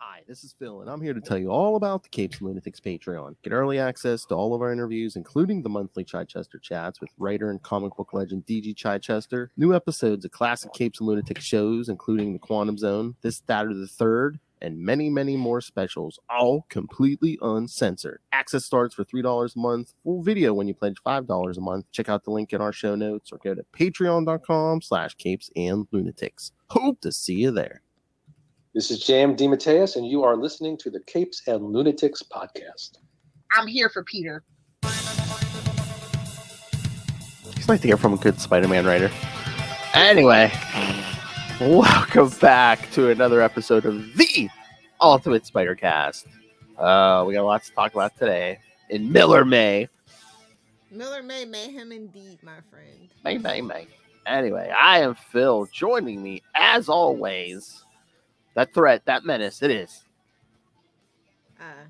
Hi, this is Phil, and I'm here to tell you all about the Capes and Lunatics Patreon. Get early access to all of our interviews, including the monthly Chichester chats with writer and comic book legend DG Chichester, new episodes of classic Capes and Lunatics shows, including The Quantum Zone, This, That, or the Third, and many, many more specials, all completely uncensored. Access starts for $3 a month, full video when you pledge $5 a month. Check out the link in our show notes or go to patreon.com slash capes and lunatics. Hope to see you there. This is J.M. DeMatteis, and you are listening to the Capes and Lunatics podcast. I'm here for Peter. It's nice to hear from a good Spider-Man writer. Anyway, welcome back to another episode of the Ultimate Spider Cast. Uh, we got lots to talk about today. In Miller May, Miller May mayhem indeed, my friend. May, May, May. Anyway, I am Phil. Joining me, as always, that threat, that menace, it is. Uh,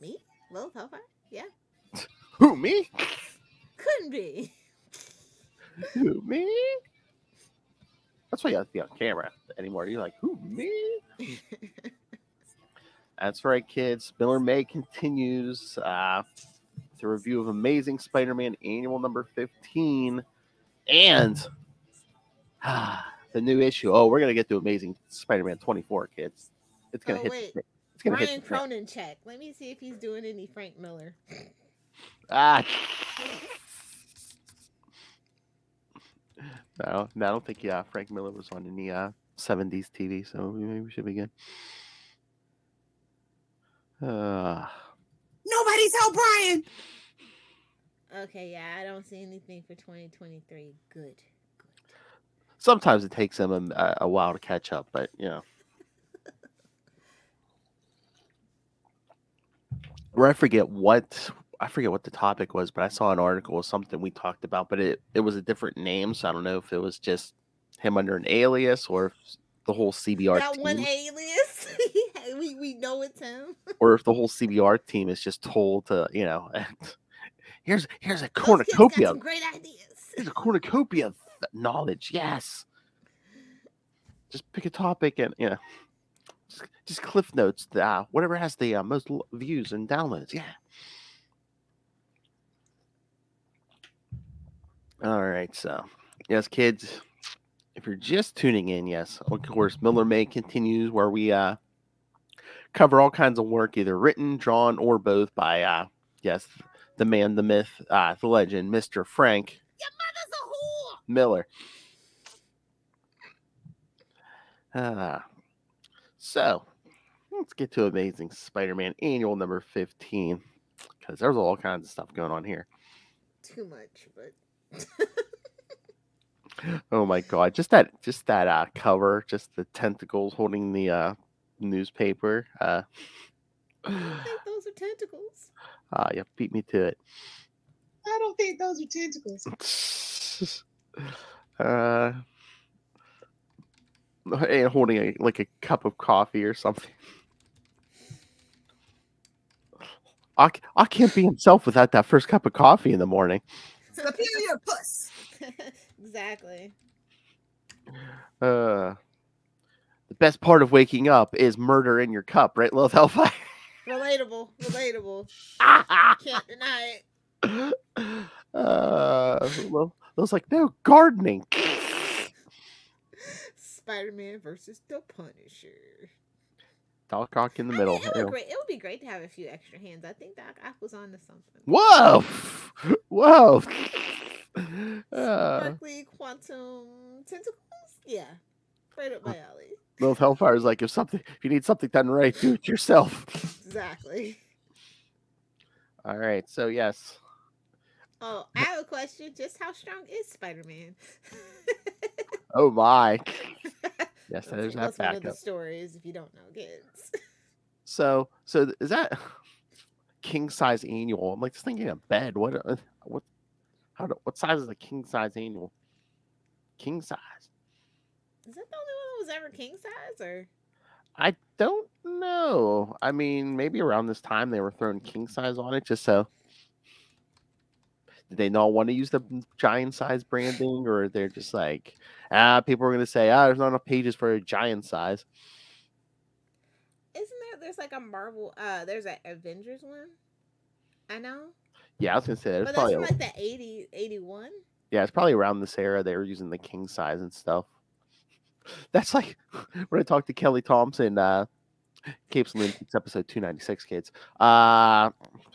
me? Lil Hellfire? Yeah, Who, me? couldn't be. Who, me? That's why you have to be on camera anymore. You're like, who, me? That's right, kids. Miller May continues uh, the review of Amazing Spider Man Annual number 15 and ah, the new issue. Oh, we're going to get to Amazing Spider Man 24, kids. It's going Oh, to wait. hit. It's going to Brian hit. Cronin check. Let me see if he's doing any Frank Miller. Ah. No, no, I don't think yeah, Frank Miller was on any uh, 70s TV, so maybe we should be good. Uh, Nobody's help Brian. Okay, yeah, I don't see anything for 2023. Good. Sometimes it takes them a, a while to catch up, but you know. Where I forget what I forget what the topic was, but I saw an article of something we talked about, but it, it was a different name, so I don't know if it was just him under an alias or if the whole CBR That one alias, we, we know it's him. or if the whole CBR team is just told to, you know, here's here's a Those kids got cornucopia, great ideas. here's a cornucopia of knowledge. Yes. Just pick a topic and you know, just, just cliff notes. The, uh, whatever has the uh, most views and downloads. Yeah. All right. So, yes, kids, if you're just tuning in, yes, of course, Miller May continues where we uh cover all kinds of work, either written, drawn, or both by uh yes, the man, the myth, uh, the legend, Mr. Frank Your mother's a whore. Miller. Ah, so let's get to Amazing Spider-Man Annual number fifteen because there's all kinds of stuff going on here. Too much, but Oh my god, just that, just that uh, cover, just the tentacles holding the uh, newspaper. Uh, I think those are tentacles. uh, you beat me to it. I don't think those are tentacles. uh, and holding a like a cup of coffee or something. I, I can't be himself without that first cup of coffee in the morning. Superior puss. exactly. Uh, the best part of waking up is murder in your cup, right, Lil Hellfire? Relatable. Relatable. Can't deny it. Uh, well, I was like, no, gardening. Spider Man versus the Punisher. Doc Ock in the I middle. mean, it, would great, it would be great to have a few extra hands. I think Doc Ock was on to something. Whoa! Whoa! Uh, Sparkly quantum tentacles? Yeah. Right up my alley. Lil Hellfire is like, if something, if you need something done right, do it yourself. Exactly. All right, so yes, Oh, I have a question. Just how strong is Spider Man? oh my, yes, there's that That's one of the stories if you don't know kids. So, so is that king size annual? I'm like just thinking of bed. What, uh, what, how, do, what size is a king size annual? King size. Is that the only one that was ever king size or I don't know. I mean, maybe around this time they were throwing king size on it just so. Did they not want to use the giant size branding, or they're just like, ah, people are going to say, ah, there's not enough pages for a giant size. Isn't there? there's like a Marvel. Uh, there's an Avengers one. I know, Yeah, I was gonna say that. It's but that's probably from like the 80, 81. yeah, it's probably around this era they were using the king size and stuff. That's like when I talked to Kelly Thompson, uh, Capes and episode two ninety six, kids. Uh,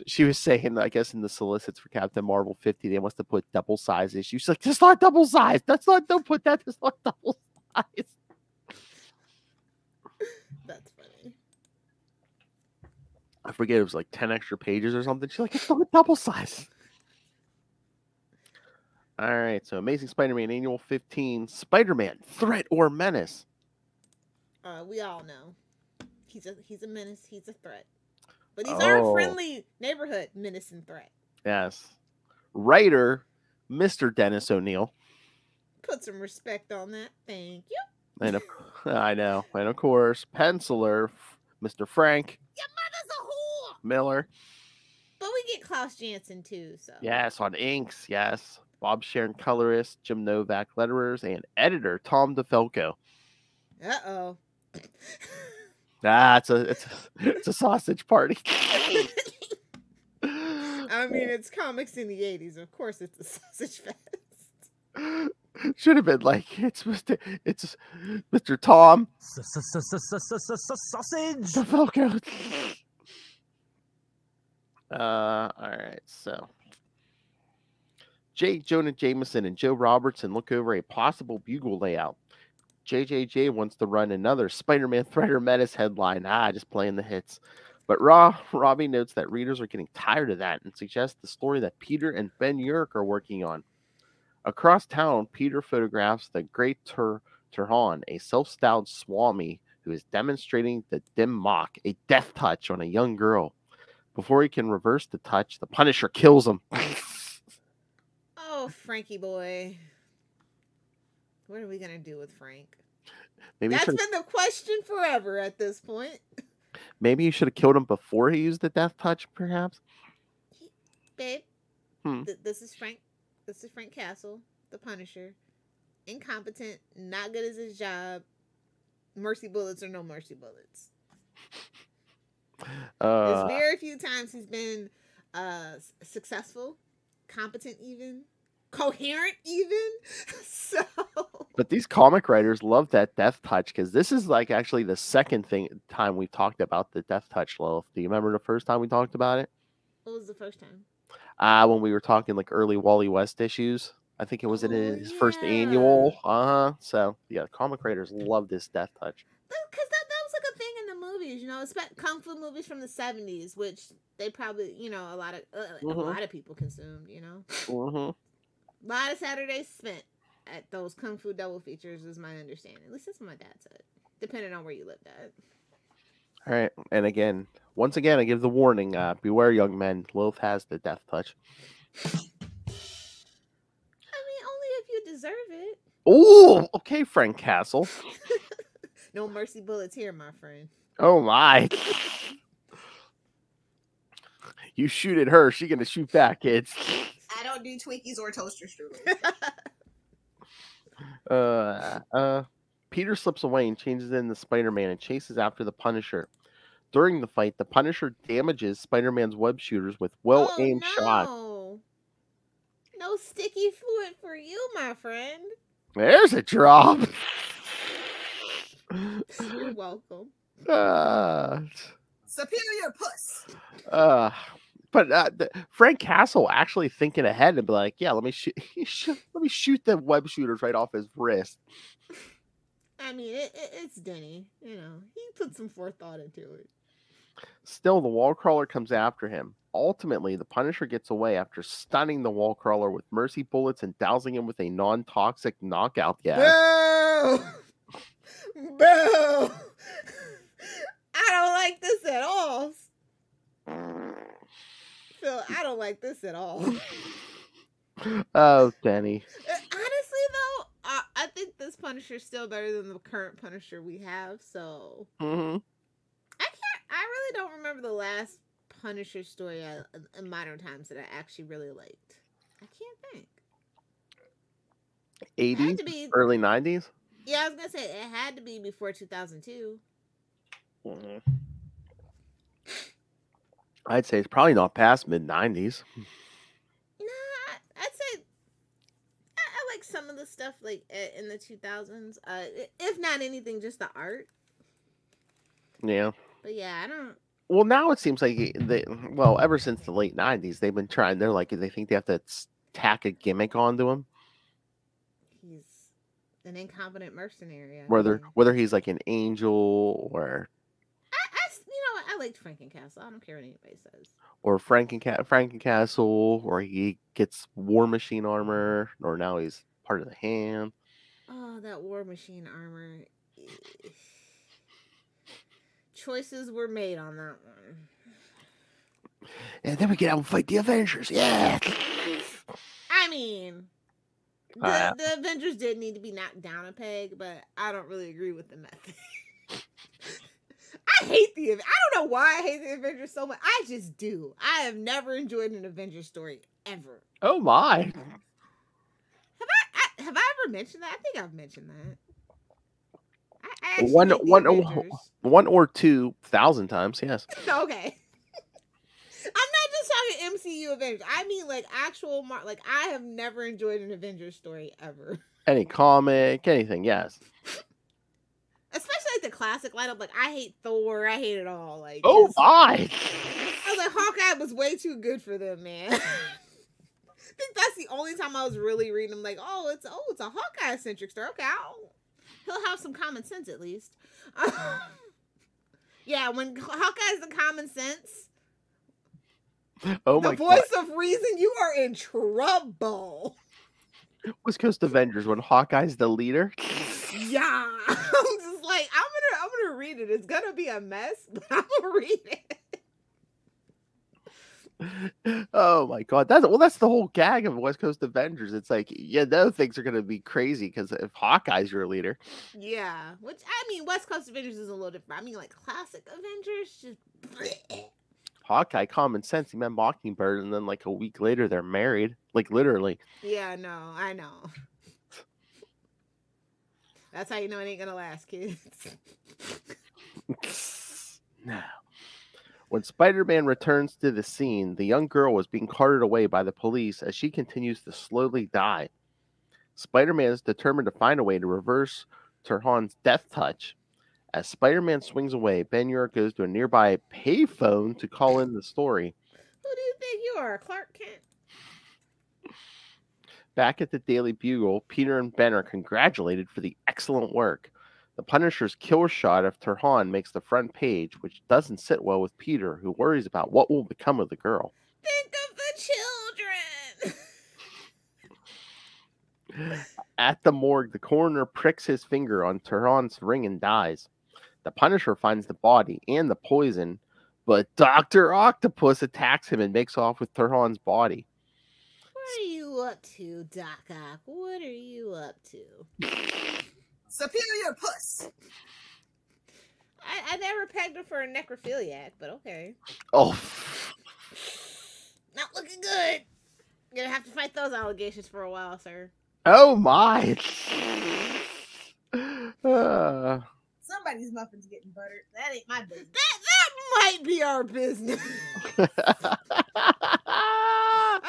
she was saying, I guess in the solicits for Captain Marvel fifty, they must have put double size issues. She's like, that's not double size. That's not. Don't put that. That's not double size. That's funny. I forget it was like 10 extra pages or something. She's like, it's not double size. All right, so Amazing Spider Man Annual 15 Spider Man Threat or Menace. Uh, we all know he's a he's a menace. He's a threat, but he's our Oh. friendly neighborhood menace and threat. Yes. Writer Mr. Dennis O'Neil. Put some respect on that. Thank you. And of, I know. And of course, penciler Mr. Frank Your mother's a whore. Miller. But we get Klaus Janson too. So Yes, on inks. Yes. Bob Sharen, colorist, Jim Novak, letterers, and editor Tom DeFalco. Uh oh. Ah, it's a it's a, it's a sausage party. I mean, it's comics in the '80s. Of course, it's a sausage fest. Should have been like it's Mr. It's Mr. Tom Sausage. DeFalco. Uh, all right, so J. Jonah Jameson and Joe Robertson look over a possible bugle layout. JJJ wants to run another Spider-Man Threat or Menace headline. Ah, just playing the hits. But Raw Robbie notes that readers are getting tired of that and suggests the story that Peter and Ben Urich are working on. Across town, Peter photographs the Great Tur Turhan, a self-styled Swami who is demonstrating the dim mak, a death touch on a young girl. Before he can reverse the touch, the Punisher kills him. Oh, Frankie boy. What are we gonna do with Frank? maybe, That's should, been the question forever at this point. maybe you should have killed him before he used the death touch, perhaps. Babe, Hmm. th- this is Frank. This is Frank Castle, the Punisher. Incompetent, not good at his job. Mercy bullets or no mercy bullets. There's Uh, very few times he's been uh successful, competent, even coherent, even. so but these comic writers love that death touch because this is like actually the second thing time we've talked about the death touch, Lilith. Do you remember the first time we talked about it? what was the first time? Uh, when we were talking like early Wally West issues. I think it was in Oh, his first annual. Uh huh. So yeah, comic writers love this death touch. Because that, that was like a thing in the movies, you know, especially kung fu movies from the seventies, which they probably, you know, a lot of uh, Mhm. a lot of people consumed. You know, hmm a lot of Saturdays spent at those kung fu double features, is my understanding. At least that's what my dad said. Depending on where you lived at. All right, and again, once again, I give the warning: uh, beware, young men. Lilith has the death touch. I mean, only if you deserve it. Oh, okay, Frank Castle. No mercy bullets here, my friend. Oh my! You shoot at her, she gonna shoot back, kids. I don't do Twinkies or toaster strudels. Uh, uh, Peter slips away and changes into Spider-Man and chases after the Punisher. During the fight, the Punisher damages Spider-Man's web shooters with well-aimed shots. Oh, no. No sticky fluid for you, my friend. There's a drop. You're welcome. uh, Superior puss. uh, but uh, the, Frank Castle actually thinking ahead and be like, "Yeah, let me shoot, let me shoot the web shooters right off his wrist." I mean, it, it, it's Denny. You know, he put some forethought into it. Still, the wall crawler comes after him. Ultimately, the Punisher gets away after stunning the wall crawler with mercy bullets and dousing him with a non-toxic knockout gas. Boo! Boo! I don't like this at all. Phil, I don't like this at all. oh, Denny. Uh, Honestly, though, I, I think this Punisher's still better than the current Punisher we have. So hmm I can't. I really don't remember the last Punisher story I, in modern times that I actually really liked. I can't think. 80s, to be. early 90s. Yeah, I was gonna say it had to be before two thousand two. Mhm. I'd say it's probably not past mid nineties. Nah, I'd say I, I like some of the stuff like in the two thousands. Uh, if not anything, just the art. Yeah. But yeah, I don't. Well, now it seems like they well, ever since the late nineties, they've been trying. They're like they think they have to tack a gimmick onto him, He's an incompetent mercenary. I whether mean. whether he's like an angel or I, I s- you know what? I liked Frankencastle. I don't care what anybody says. or Frankenca- Frankencastle, or he gets War Machine armor, or now he's part of the Ham. Oh, that War Machine armor. Choices were made on that one. And then we get out and fight the Avengers. Yeah. I mean, the, Uh, the Avengers did need to be knocked down a peg, but I don't really agree with the method. I hate the. I don't know why I hate the Avengers so much. I just do. I have never enjoyed an Avengers story ever. Oh my. Have I, I have I ever mentioned that? I think I've mentioned that. I, I actually One- hate the one- Avengers. One or two thousand times, yes. okay. I'm not just talking MCU Avengers. I mean like actual mar- like I have never enjoyed an Avengers story ever. Any comic, anything, yes. Especially like the classic lineup. Like I hate Thor. I hate it all. Like Oh my. I was like Hawkeye was way too good for them, man. I think that's the only time I was really reading them. Like, oh, it's oh, it's a Hawkeye centric story. Okay, I'll, he'll have some common sense at least. yeah, when Hawkeye's the common sense, Oh the my god. voice of reason, you are in trouble. West Coast Avengers when Hawkeye's the leader. Yeah, like I'm gonna I'm gonna read it. It's gonna be a mess, but I'm gonna read it. oh my god. That's well that's the whole gag of West Coast Avengers. It's like, yeah, no things are gonna be crazy because if Hawkeye's your leader. Yeah, which I mean, West Coast Avengers is a little different. I mean, like classic Avengers, just Hawkeye, common sense, he met Mockingbird, and then like a week later they're married. Like literally. yeah, no, I know. That's how you know it ain't gonna last, kids. now. When Spider Man returns to the scene, the young girl is being carted away by the police as she continues to slowly die. Spider Man is determined to find a way to reverse Turhan's death touch. As Spider Man swings away, Ben Ure goes to a nearby payphone to call in the story. Who do you think you are, Clark Kent? Back at the Daily Bugle, Peter and Ben are congratulated for the excellent work. The Punisher's kill shot of Turhan makes the front page, which doesn't sit well with Peter, who worries about what will become of the girl. Think of the children. At the morgue, the coroner pricks his finger on Turhan's ring and dies. The Punisher finds the body and the poison, but Dr. Octopus attacks him and makes off with Turhan's body. what are you up to, Doc Ock? What are you up to? Superior puss. I, I never pegged her for a necrophiliac, but okay. Oh, Not looking good. You're Gonna have to fight those allegations for a while, sir. oh my. Uh, Somebody's muffins getting buttered. That ain't my business. That that might be our business.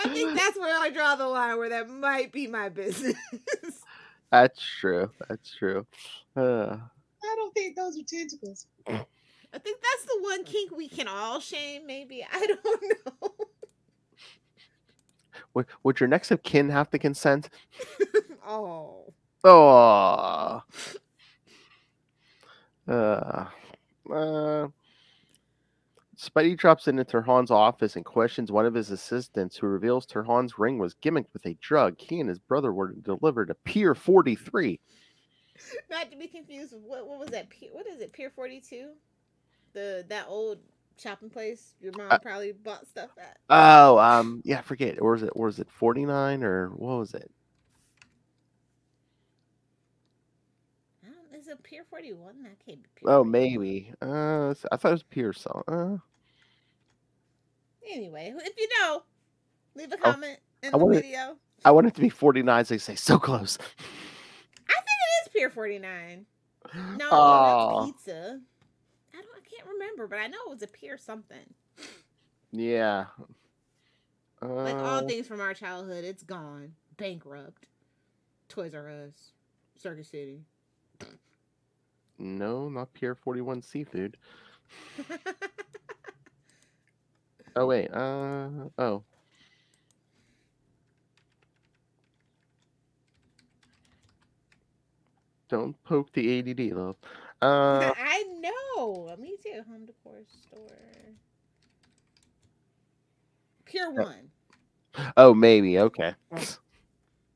I think that's where I draw the line, where that might be my business. That's true. That's true. Uh, I don't think those are tentacles. I think that's the one kink we can all shame. Maybe I don't know. would, would your next of kin have to consent? oh, Oh. Uh, uh, Spidey drops into Turhan's office and questions one of his assistants, who reveals Turhan's ring was gimmicked with a drug he and his brother were delivered to Pier 43. not to be confused with what what was that? Pier, what is it? Pier Forty Two, the that old shopping place your mom Uh, probably bought stuff at. Oh, um, yeah, I forget. Or was it, or was it 49 or what was it? Um, it Pier Forty One? That can't be. Pier Oh, 41. maybe. Uh, I thought it was Pier song. Uh, Anyway, if you know, leave a Oh, comment in I the wanna- video. I want it to be 49. So they say so close. I think it is Pier Forty Nine. No, Aw. that's pizza. I don't. I can't remember, but I know it was a Pier something. Yeah. Like all Uh, things from our childhood, it's gone. Bankrupt. Toys R Us. Circuit City. no, not Pier 41 Seafood. Oh wait. Uh oh. Don't poke the ADD, love. Uh, I know. Me too. Home decor store. Pure Uh, One. oh, maybe. Okay.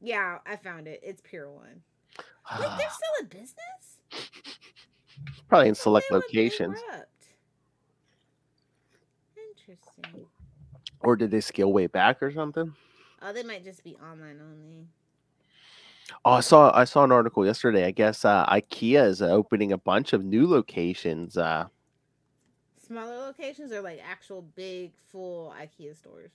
Yeah, I found it. It's Pier One. Wait, they're still in business? Probably in select locations. Interesting. Or did they scale way back or something? Oh, they might just be online only. Oh, I saw I saw an article yesterday. I guess uh, IKEA is uh, opening a bunch of new locations. Uh, Smaller locations or like actual big full IKEA stores.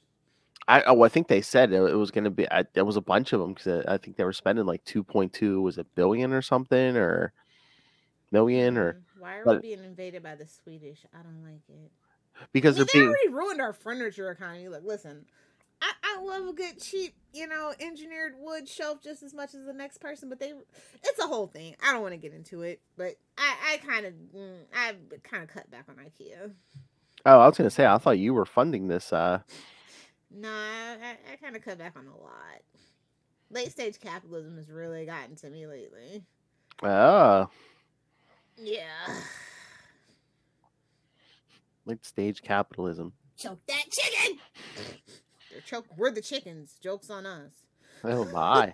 I oh, I think they said it, it was going to be. I, there was a bunch of them because I think they were spending like two point two was a billion or something or million or Mm, Why are but- we being invaded by the Swedish? I don't like it. Because I mean, they're they being already ruined our furniture economy. Look, listen, I, I love a good cheap, you know, engineered wood shelf just as much as the next person, but they, it's a whole thing. I don't want to get into it, but I, I kind of, I kind of cut back on IKEA. Oh, I was going to say I thought you were funding this. Uh, No, I, I, I kind of cut back on a lot. Late stage capitalism has really gotten to me lately. oh, Yeah. Late stage capitalism. Choke that chicken. They're choke. We're the chickens. Jokes on us. Oh my!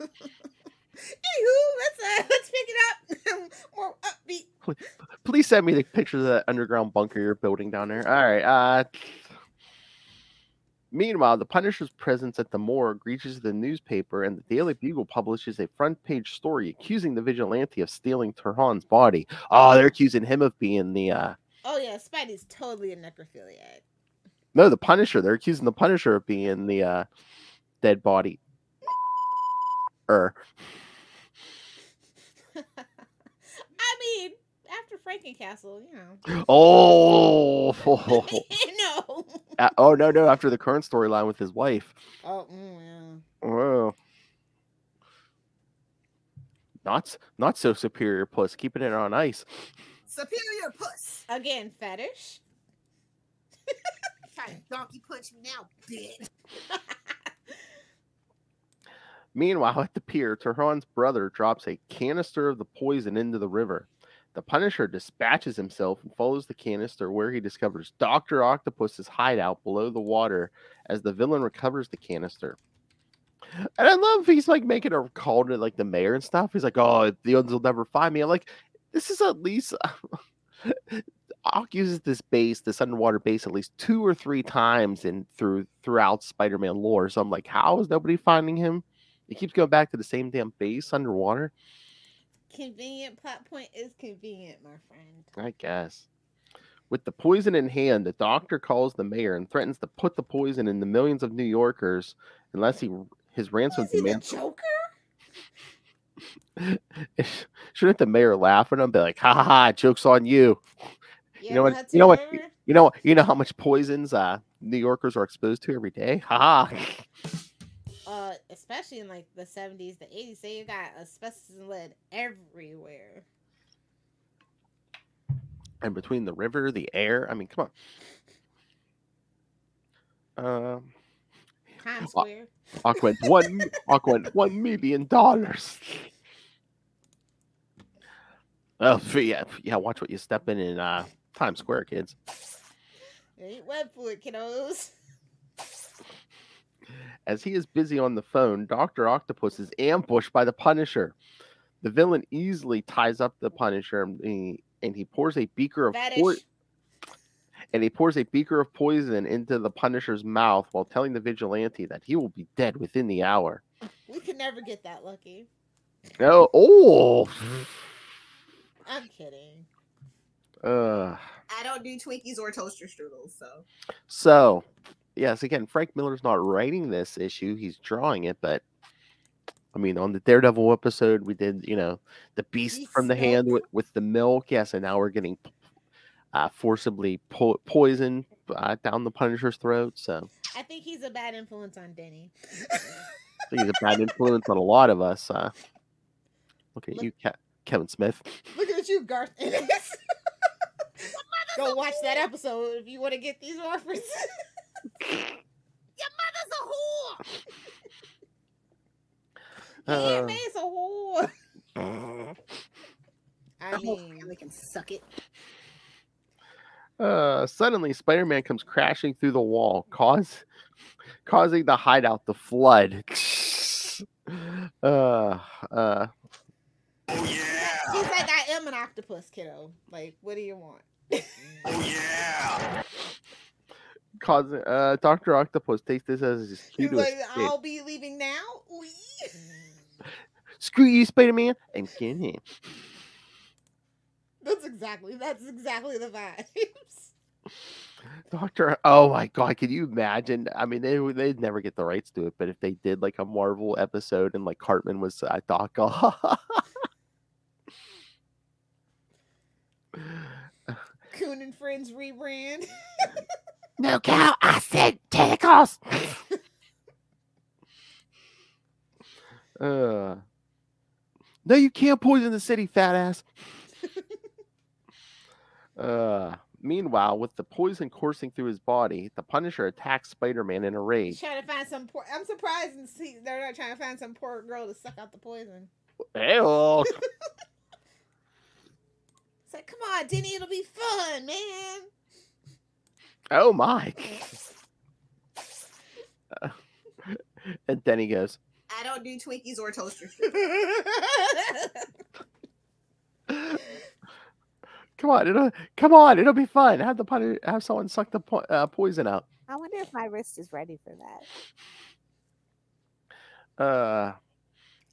Anywho, let's uh, let's pick it up. More upbeat. Please send me the pictures of that underground bunker you're building down there. All right. Uh, meanwhile, the Punisher's presence at the morgue reaches the newspaper, and the Daily Bugle publishes a front page story accusing the vigilante of stealing Turhan's body. Oh, they're accusing him of being the uh, Oh yeah, Spidey's totally a necrophiliac. no, the Punisher. They're accusing the Punisher of being the uh, dead body. Er, I mean, after Frankencastle, you know. oh, no. Uh, oh no, no! After the current storyline with his wife. Oh mm, yeah. Oh. Not not so superior plus keeping it on ice. Superior puss. Again, fetish. Trying to donkey punch me now, bitch. Meanwhile, at the pier, Turhan's brother drops a canister of the poison into the river. The Punisher dispatches himself and follows the canister where he discovers Dr. Octopus's hideout below the water as the villain recovers the canister. And I love he's like making a call to like the mayor and stuff. He's like, "Oh, the others will never find me." I'm like, "This is at least." Uh, Ock uses this base, this underwater base, at least two or three times in through throughout Spider-Man lore. So I'm like, how is nobody finding him? He keeps going back to the same damn base underwater. Convenient plot point is convenient, my friend. I guess. With the poison in hand, the doctor calls the mayor and threatens to put the poison in the millions of New Yorkers unless he his ransom demands. Joker? Shouldn't the mayor laugh at him? Be like, "Ha ha ha! Jokes on you." Yeah, know what- you know what- You know, you know how much poisons uh, New Yorkers are exposed to every day. Ha ha! Uh, especially in like the seventies, the eighties, they got asbestos and lead everywhere. And between the river, the air, I mean, come on. Um, Times Square. Aqua went one Aqua went one million dollars. Oh yeah, yeah. Watch what you step in in uh, Times Square, kids. Ain't web fluid, kiddos. As he is busy on the phone, Doctor Octopus is ambushed by the Punisher. The villain easily ties up the Punisher, and he, and he pours a beaker of Fetish. And he pours a beaker of poison into the Punisher's mouth while telling the vigilante that he will be dead within the hour. We could never get that lucky. Oh, oh. I'm kidding. Uh, I don't do Twinkies or toaster strudels, so so, yes, again, Frank Miller's not writing this issue; he's drawing it. But I mean, on the Daredevil episode, we did, you know, the beast Beast from the hand with, with the milk. Yes, and now we're getting uh, forcibly po- poison uh, down the Punisher's throat. So I think he's a bad influence on Denny. I think he's a bad influence on a lot of us. Uh, look at Look- you, Ke- Kevin Smith. Look at you, Garth Ennis. Go watch that episode if you want to get these references. Your mother's a whore. Yeah, Uh, man, it's a whore. I I mean, we can suck it. Uh, suddenly, Spider Man comes crashing through the wall, cause, causing the hideout to flood. uh, uh, he's like, I am an octopus, kiddo. Like, what do you want? Oh causing uh, Doctor Octopus takes this as his cue He's to like, escape. I'll be leaving now. Wee. Screw you, Spider Man, and get him. That's exactly. That's exactly the vibes. Doctor, oh my god, can you imagine? I mean, they they'd never get the rights to it, but if they did like a Marvel episode and like Cartman was uh, Doc, Coon and Friends rebrand. no cow, I said tentacles. uh, no, you can't poison the city, fat ass. Uh, meanwhile, with the poison coursing through his body, the Punisher attacks Spider-Man in a rage. trying to find some poor. I'm surprised and see they're not trying to find some poor girl to suck out the poison. Hey-oh. It's like, come on, Denny, it'll be fun, man. Oh my. and then he goes, I don't do Twinkies or toasters. "Come on, it'll come on, it'll be fun. Have the pun- have someone suck the po- uh, poison out." I wonder if my wrist is ready for that. Uh,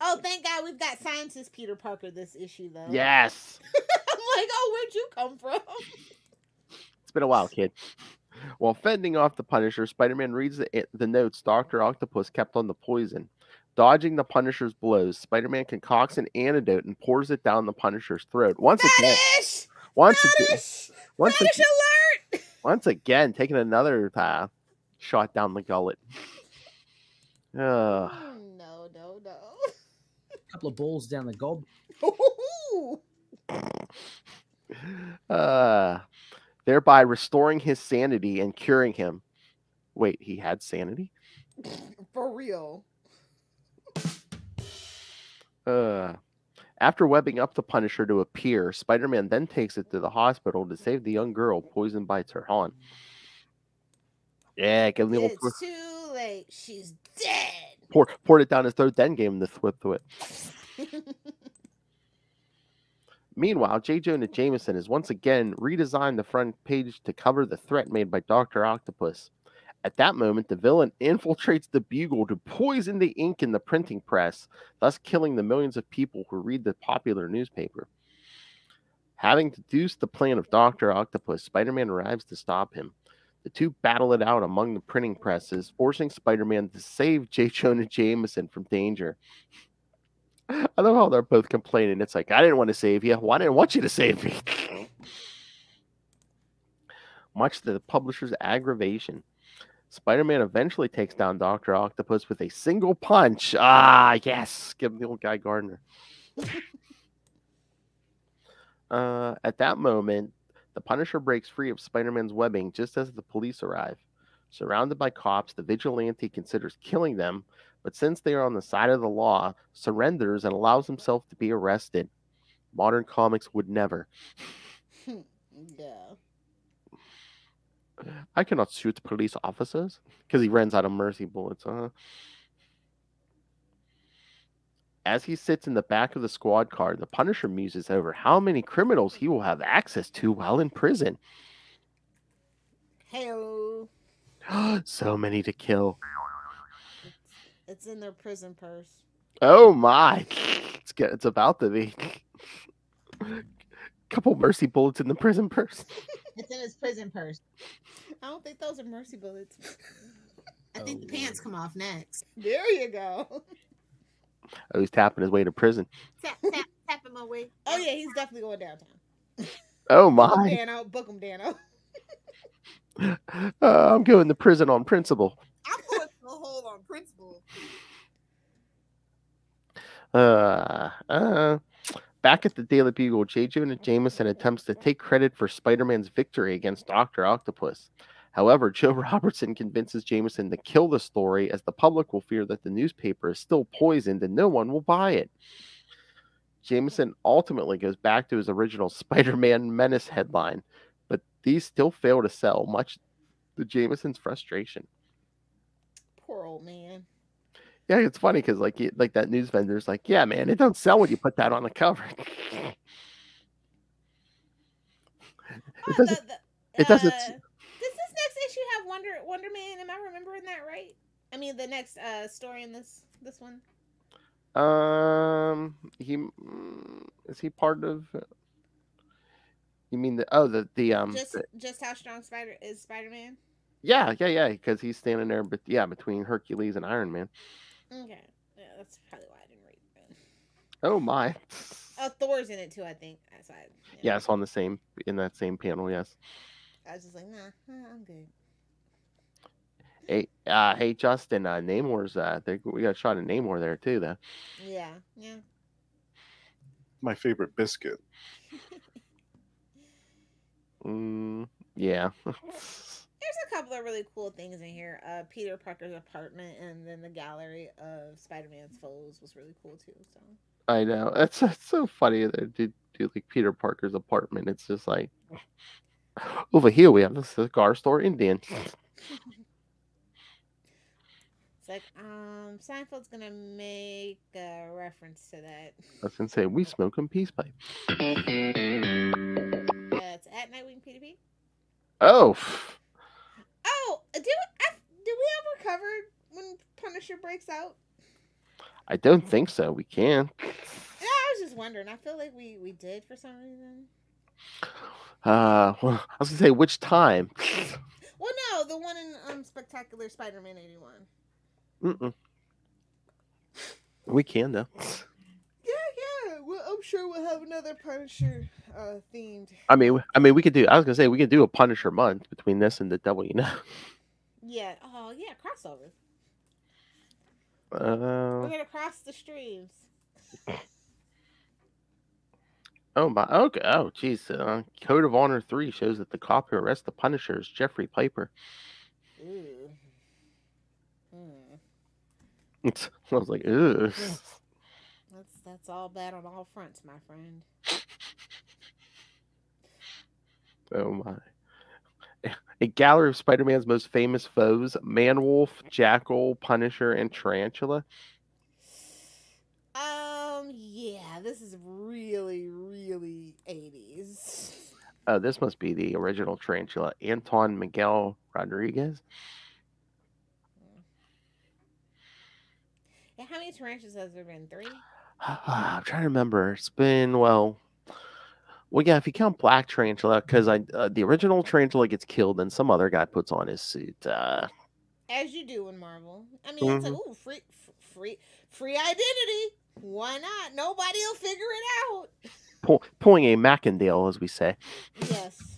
oh, thank God we've got scientist Peter Parker this issue though. yes, I'm like, oh, where'd you come from? it's been a while, kid. While fending off the Punisher, Spider-Man reads the, the notes Doctor Octopus kept on the poison. Dodging the Punisher's blows, Spider-Man concocts an antidote and pours it down the Punisher's throat. Once again, Fetish! once again, Fetish! once again, Fetish alert! once again, taking another uh, shot down the gullet. Uh, Mm, no, no, no. couple of balls down the gob. Ooh. uh, thereby restoring his sanity and curing him. Wait, he had sanity? For real. Uh, after webbing up the Punisher to appear, Spider Man then takes it to the hospital to save the young girl poisoned by Turhan. Yeah, give him the old thwi- It's too late. She's dead. pour, poured it down his throat, then gave him the thwip thwip. Meanwhile, J. Jonah Jameson has once again redesigned the front page to cover the threat made by Dr. Octopus. At that moment, the villain infiltrates the Bugle to poison the ink in the printing press, thus killing the millions of people who read the popular newspaper. Having deduced the plan of Dr. Octopus, Spider Man arrives to stop him. The two battle it out among the printing presses, forcing Spider Man to save J. Jonah Jameson from danger. I love how they're both complaining. It's like, I didn't want to save you. Well, I didn't want you to save me. Much to the publisher's aggravation, Spider Man eventually takes down Dr. Octopus with a single punch. Ah, yes. Give him the old guy Gardner. uh, at that moment, the Punisher breaks free of Spider Man's webbing just as the police arrive. Surrounded by cops, the vigilante considers killing them, but since they are on the side of the law, surrenders and allows himself to be arrested. Modern comics would never. yeah. I cannot shoot police officers because he runs out of mercy bullets. Huh? As he sits in the back of the squad car, the Punisher muses over how many criminals he will have access to while in prison. Heyo. so many to kill. It's in their prison purse. Oh my! It's get, it's about to be. Couple mercy bullets in the prison purse. It's in his prison purse. I don't think those are mercy bullets. I think the Oh, pants come off next. there you go. Oh, he's tapping his way to prison. Tap, tap, tap him away. Oh yeah, he's definitely going downtown. Oh Book 'em, my! Dano. Book 'em, Dano. Uh, I'm going to prison on principle. I'm going to the hole on principle. Uh, uh, back at the Daily Bugle, J. Jameson attempts to take credit for Spider-Man's victory against Doctor Octopus. However, Joe Robertson convinces Jameson to kill the story, as the public will fear that the newspaper is still poisoned and no one will buy it. Jameson ultimately goes back to his original Spider-Man Menace headline, but these still fail to sell, much to Jameson's frustration. Poor old man. Yeah, it's funny because like he, like that news vendor's like, yeah, man, it don't sell when you put that on the cover. It doesn't- the- the- it doesn't- uh, does this next issue have Wonder Wonder Man? Am I remembering that right? I mean, the next uh story in this this one. Um, he mm, is he part of? You mean the oh the the um just the- just how strong Spider is Spider Man? yeah yeah yeah because he's standing there but yeah between Hercules and Iron Man. Okay, yeah, that's probably why I didn't read it. Oh my. Oh, Thor's in it too. I think. That's why. yeah. Yes, on the same in that same panel. Yes. I was just like, nah, nah, I'm good. Hey, uh, hey, Justin. Uh, Namor's. Uh, there, we got a shot of Namor there too. Though. Yeah, yeah. My favorite biscuit. Mm, yeah. There's a couple of really cool things in here. Uh, Peter Parker's apartment and then the gallery of Spider-Man's foes was really cool too. So I know. It's, it's so funny that do do like Peter Parker's apartment. It's just like over here we have the cigar store Indian. it's like, um, Seinfeld's gonna make a reference to that. I was gonna say we smoking peace pipe. Uh, it's at Nightwing PDP. Oh, Oh, did did we ever cover when Punisher breaks out? I don't think so. We can. Yeah, I was just wondering. I feel like we we did for some reason. Uh, well, I was gonna say which time. Well, no, the one in um Spectacular Spider-Man '81. Mm-mm. We can though. Yeah, yeah. Well, I'm sure we'll have another Punisher uh, themed. I mean, I mean, we could do. I was gonna say we could do a Punisher month between this and the Devil You Know. Yeah. Oh, yeah. Crossover. Uh, We're gonna cross the streams. oh my. Okay. Oh, geez. Uh, Code of Honor three shows that the cop who arrests the Punisher is Jeffrey Piper. Ooh. Hmm. It's, I was like, ooh. That's that's all bad on all fronts, my friend. Oh my. A gallery of Spider Man's most famous foes Man Wolf, Jackal, Punisher, and Tarantula. Um. Yeah. This is really, really 80s. Oh, this must be the original Tarantula. Anton Miguel Rodriguez. Yeah. How many tarantulas has there been? Three. I'm trying to remember. It's been, well, well, yeah, if you count Black Tarantula, because I uh, the original Tarantula gets killed and some other guy puts on his suit. Uh, As you do in Marvel. I mean, it's like, ooh, free, free, free identity. Why not? Nobody will figure it out. pull, pulling a Mackendale, as we say. Yes.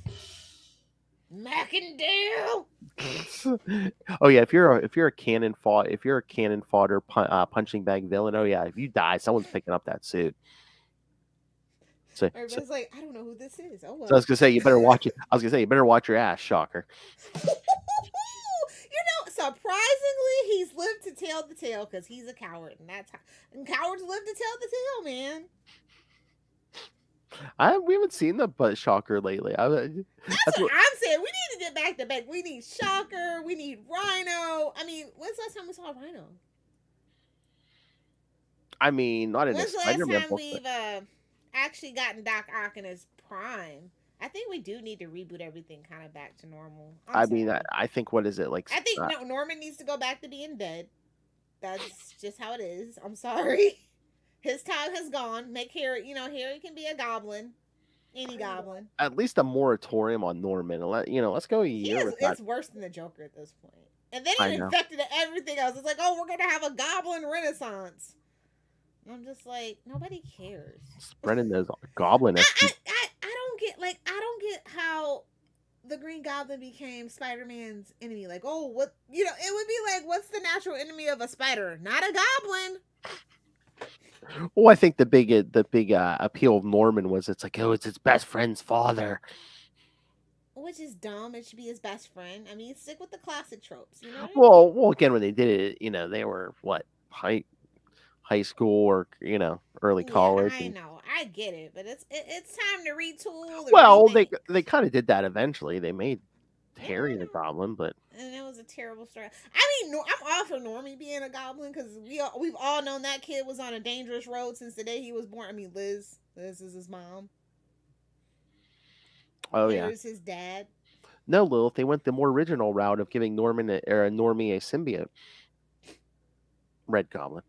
Mackendale. oh yeah, if you're a, if you're a cannon fought if you're a cannon fodder uh, punching bag villain, oh yeah, if you die, someone's picking up that suit. So, so, like, I don't know who this is. Oh well. so I was gonna say you better watch it. I was gonna say you better watch your ass, shocker. you know, surprisingly, he's lived to tell the tale because he's a coward, and that's how. And cowards live to tell the tale, man. I we haven't seen the butt shocker lately. I, That's, That's what, what- I'm saying. We need to get back to back. We need Shocker. We need Rhino. I mean, when's the last time we saw Rhino? I mean, not in a When's the last time we've uh, actually gotten Doc Ock in his prime? I think we do need to reboot everything kind of back to normal. I'm I mean, I. I think what is it like? I think uh, no, Norman needs to go back to being dead. That's just how it is. I'm sorry. His time has gone. Make Harry, you know, Harry can be a goblin. Any goblin. at least a moratorium on Norman. Let you know. Let's go a year is, it's worse than the Joker at this point. And then it infected everything else. It's like, oh, we're gonna have a goblin renaissance. I'm just like, nobody cares. Spreading those goblin. I, I, I, I don't get like I don't get how the Green Goblin became Spider Man's enemy. Like, oh, what you know? It would be like, what's the natural enemy of a spider? Not a goblin. Well, I think the big uh, the big uh, appeal of Norman was it's like, oh, it's his best friend's father. Which is dumb. It should be his best friend. I mean, stick with the classic tropes. You know. What I mean? Well, well, again, when they did it, you know, they were what high high school or you know early Yeah, college. I and- know, I get it, but it's it, it's time to retool. well, they they kind of did that eventually. They made Harry the Yeah. Goblin, but and it was a terrible story. I mean, I'm all for Normie being a goblin because we all, we've all known that kid was on a dangerous road since the day he was born. I mean, Liz, Liz is his mom. oh yeah, Here's his dad. no, Lilith. They went the more original route of giving Norman a, or Normie a symbiote. Red Goblin.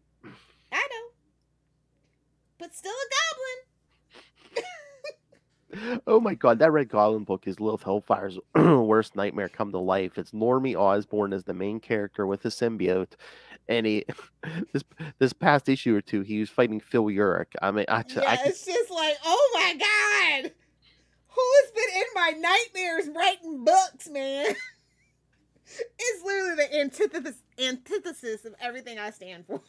But still a goblin. Oh my god, that Red Goblin book is Lilith Hellfire's worst nightmare come to life. It's Normie Osborn as the main character with a symbiote, and he this this past issue or two he was fighting Phil Urich. I mean, I, yeah, I could- it's just like, oh my god, who has been in my nightmares writing books, man? it's literally the antithesis antithesis of everything I stand for.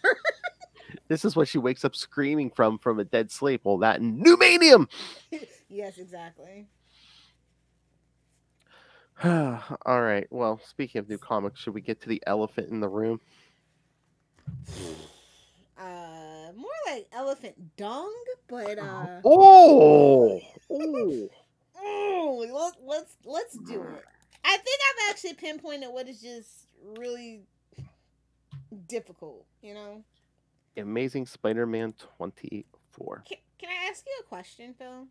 This is what she wakes up screaming from from a dead sleep. Well, that and Pneumanium. yes, exactly. All right. Well, speaking of new comics, should we get to the elephant in the room? Uh, more like elephant dung, but uh, Oh, oh. oh, let, let's let's do it. I think I've actually pinpointed what is just really difficult. You know, Amazing Spider-Man twenty four. can, can I ask you a question, Phil?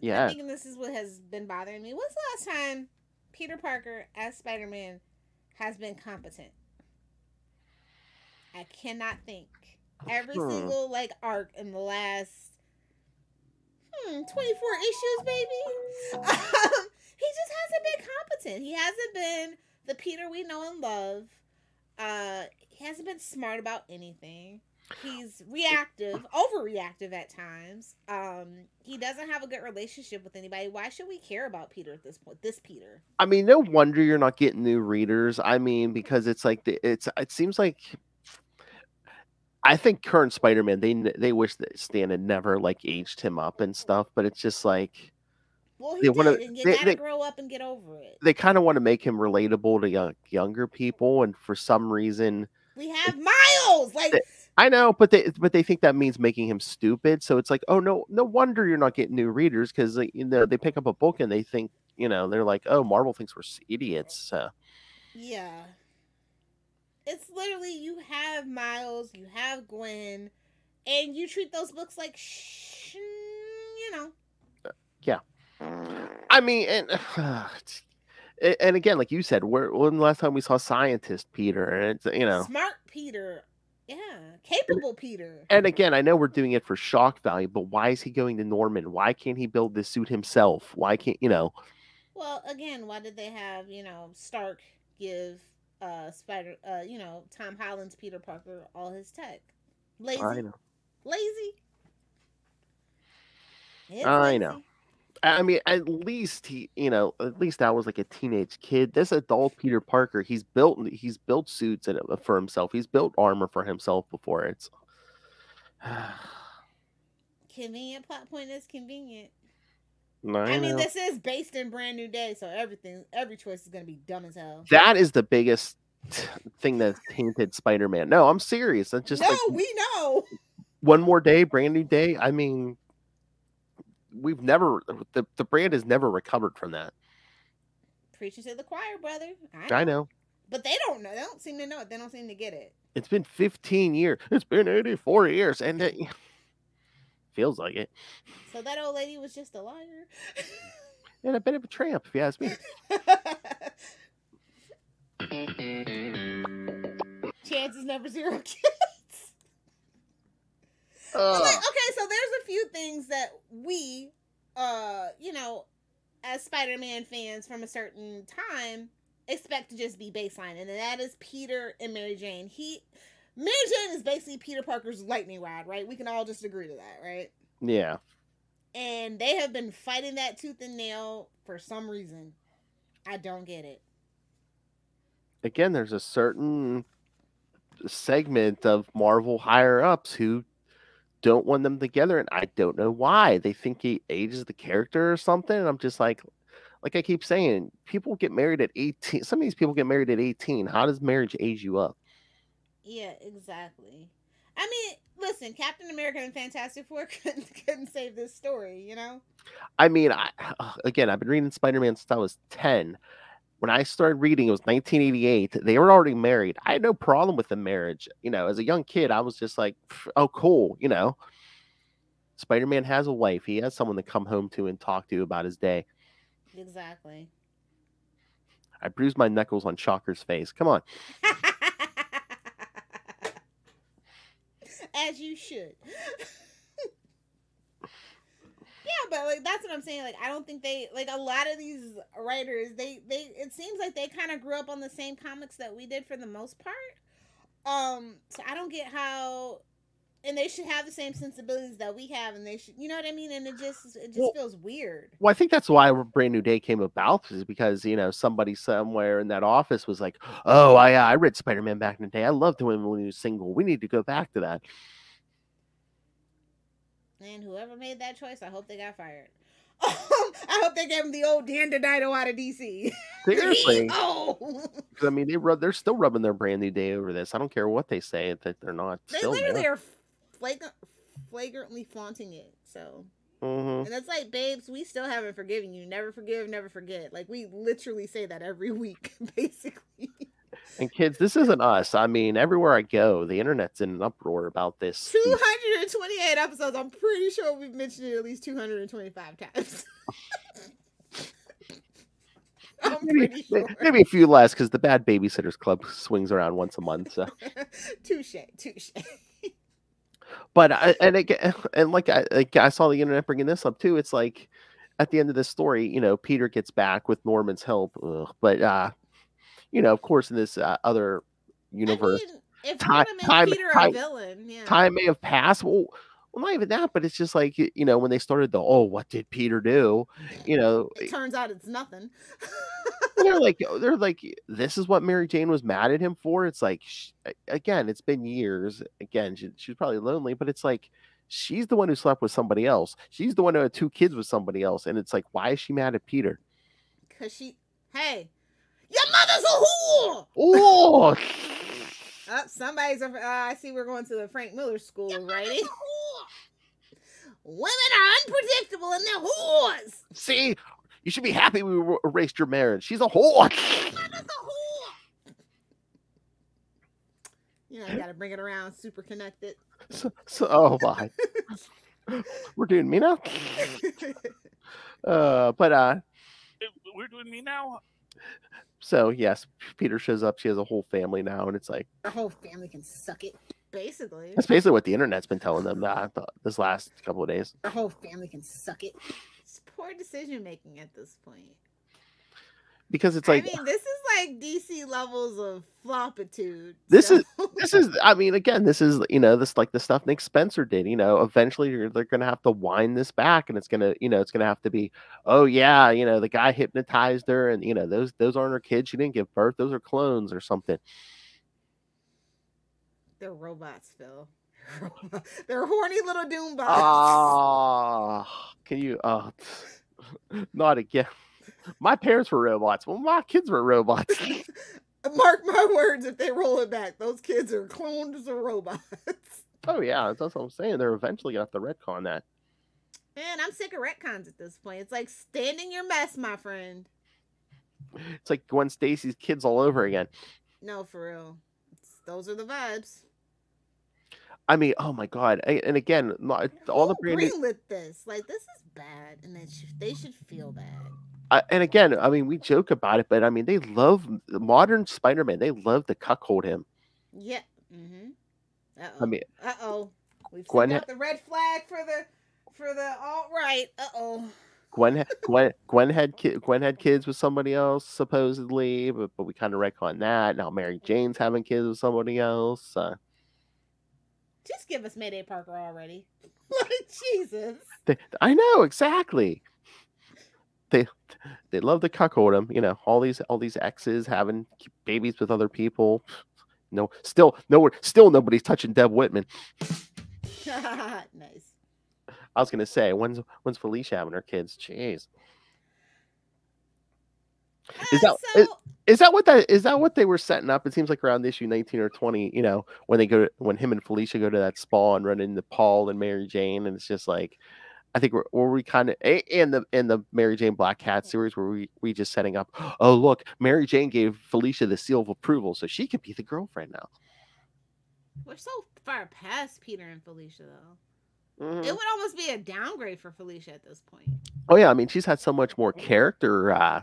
Yeah. I think this is what has been bothering me. When's the last time Peter Parker as Spider Man has been competent? I cannot think. Every Hmm. single like arc in the last hmm, 24 issues, baby. Um, he just hasn't been competent. He hasn't been the Peter we know and love. Uh, he hasn't been smart about anything. He's reactive, overreactive at times. Um, he doesn't have a good relationship with anybody. Why should we care about Peter at this point? This Peter. I mean, no wonder you're not getting new readers. I mean, because it's like the, it's it seems like I think current Spider-Man they they wish that Stan had never like aged him up and stuff, but it's just like Well, he They they- they- grow up and get over it. they kind of want to make him relatable to young, younger people, and for some reason, We have Miles. Like, They- I know, but they but they think that means making him stupid. So it's like, oh no, no wonder you're not getting new readers because you know they pick up a book and they think you know they're like, oh, Marvel thinks we're idiots. So yeah. It's literally you have Miles, you have Gwen, and you treat those books like, sh- you know, uh, Yeah, I mean, and a- and again, like you said, where when the last time we saw scientist Peter, and it's you know, smart Peter. Yeah, capable Peter. and again, I know we're doing it for shock value, but why is he going to Norman? Why can't he build this suit himself? Why can't you know? Well, again, why did they have you know Stark give uh Spider uh you know Tom Holland's Peter Parker all his tech? Lazy, I know. lazy. It's I know. I mean, at least he, you know, at least that was like a teenage kid. This adult Peter Parker, he's built, he's built suits uh, for himself. He's built armor for himself before. It's, Convenient plot point is convenient. I, I, mean, this is based in Brand New Day, so everything, every choice is gonna be dumb as hell. that is the biggest thing that tainted Spider-Man. No, I'm serious. That's just no, like we know. one more day, brand new day. I mean, we've never the the brand has never recovered from that. Preaching to the choir, brother. I know. I know. but they don't know. They don't seem to know it. They don't seem to get it. It's been 15 years. It's been 84 years, and it feels like it. So that old lady was just a liar. And a bit of a tramp, if you ask me. Chances never zero kids. But, Ugh. like, okay, so there's a few things that we, uh, you know, as Spider-Man fans from a certain time, expect to just be baseline, and that is Peter and Mary Jane. He, Mary Jane is basically Peter Parker's lightning rod, right? We can all just agree to that, right? Yeah. and they have been fighting that tooth and nail for some reason. I don't get it. Again, there's a certain segment of Marvel higher ups who don't want them together, and I don't know why. They think he ages the character or something. And I'm just like, like I keep saying, people get married at 18. Some of these people get married at 18. How does marriage age you up? Yeah, exactly. I mean, listen, Captain America and Fantastic Four couldn't, couldn't save this story, you know? I mean, I again, I've been reading Spider Man since I was 10. When I started reading, it was 1988. They were already married. I had no problem with the marriage. You know, as a young kid, I was just like, oh, cool. You know, Spider Man has a wife. He has someone to come home to and talk to about his day. Exactly. I bruised my knuckles on Shocker's face. Come on. As you should. but like that's what I'm saying. Like I don't think they like a lot of these writers, they they it seems like they kind of grew up on the same comics that we did for the most part. Um, so I don't get how and they should have the same sensibilities that we have and they should you know what I mean? And it just it just Well- feels weird. Well, I think that's why Brand New Day came about, is because you know somebody somewhere in that office was like, "Oh, I I read Spider Man back in the day. I loved him when he was single. We need to go back to that." And whoever made that choice, I hope they got fired. I hope they gave him the old Dan DiDio out of DC. Seriously, oh, I mean, they rub, they're still rubbing their Brand New Day over this. I don't care what they say that they're not they still literally there. are flagrant, flagrantly flaunting it. So, Mhm. and it's like, babes, we still haven't forgiven you. Never forgive, never forget. Like we literally say that every week, basically. And kids, this isn't us. I mean, everywhere I go, the internet's in an uproar about this. Two hundred and twenty-eight episodes. I'm pretty sure we've mentioned it at least two hundred and twenty-five times. Maybe, sure. maybe a few less because the Bad Babysitters Club swings around once a month. So. touche, touche. but I, and again, and like I, like I saw the internet bringing this up too. It's like at the end of this story, you know, Peter gets back with Norman's help, ugh, but uh, you know, of course, in this uh, other universe, I mean, if Ti- you want to make time- Peter time- a villain, yeah. time may have passed. Well, well, not even that, but it's just like you know, when they started the oh, what did Peter do? You know, It turns out it's nothing. they're like they're like this is what Mary Jane was mad at him for. It's like sh- a- again, it's been years. Again, she, she was probably lonely, but it's like she's the one who slept with somebody else. She's the one who had two kids with somebody else, and it's like why is she mad at Peter? Cause she, hey, your mother's a whore. Oh, Oh, somebody's. Uh, I see. We're going to the Frank Miller School of Writing. Women are unpredictable and they're whores. see, you should be happy we er- erased your marriage. She's a whore. Your Mother's a whore. You know, you gotta bring it around, super connected. so, so, oh my, we're doing me now. Uh, but uh, We're doing me now. So yes, Peter shows up. She has a whole family now, and it's like. Our whole family can suck it. Basically, That's basically what the internet's been telling them uh, this last couple of days. our whole family can suck it. It's poor decision making at this point. Because it's like I mean, this is like DC levels of floppitude. This so- is- this is I mean again this is you know this like the stuff Nick Spencer did you know eventually you're, they're gonna have to wind this back and it's gonna you know it's gonna have to be oh yeah you know the guy hypnotized her and you know those those aren't her kids she didn't give birth those are clones or something They're robots, Phil. They're horny little doom bots. ah can you uh not again my parents were robots well my kids were robots Mark my words, if they roll it back, those kids are cloned as robots. oh yeah that's what I'm saying they're eventually gonna have to retcon that Man, I'm sick of retcons at this point. It's like standing your mess, my friend. it's like Gwen Stacy's kids all over again No, for real. It's, those are the vibes. I mean, oh my god! And again, all the brand new, this. Like this is bad, and they should they should feel bad. I, and again, I mean, we joke about it, but I mean, they love the modern Spider-Man. They love to cuckold him. Yeah. Mm-hmm. Uh I oh. mean, Uh oh. We've Gwen ha- the red flag for the for the alt right. Uh oh. Gwen, Gwen, Gwen had ki- Gwen had kids with somebody else supposedly, but but we kind of retcon that. Now Mary Jane's having kids with somebody else. Uh, Just give us Mayday Parker already. Jesus. They, I know exactly. They they love to cuckold him. You know, all these all these exes having babies with other people. No, still nowhere. Still nobody's touching Deb Whitman. nice. I was gonna say, when's when's Felicia having her kids? Jeez, Is Uh, that- so? is that what that is that what they were setting up? It seems like around issue nineteen or twenty. You know, when they go to, when him and Felicia go to that spa and run into Paul and Mary Jane, and it's just like, I think we're were we kind of in the in the Mary Jane Black Cat series where we we just setting up. Oh look, Mary Jane gave Felicia the seal of approval, so she could be the girlfriend now. We're so far past Peter and Felicia, though. Mhm. It would almost be a downgrade for Felicia at this point. Oh yeah, I mean she's had so much more character uh,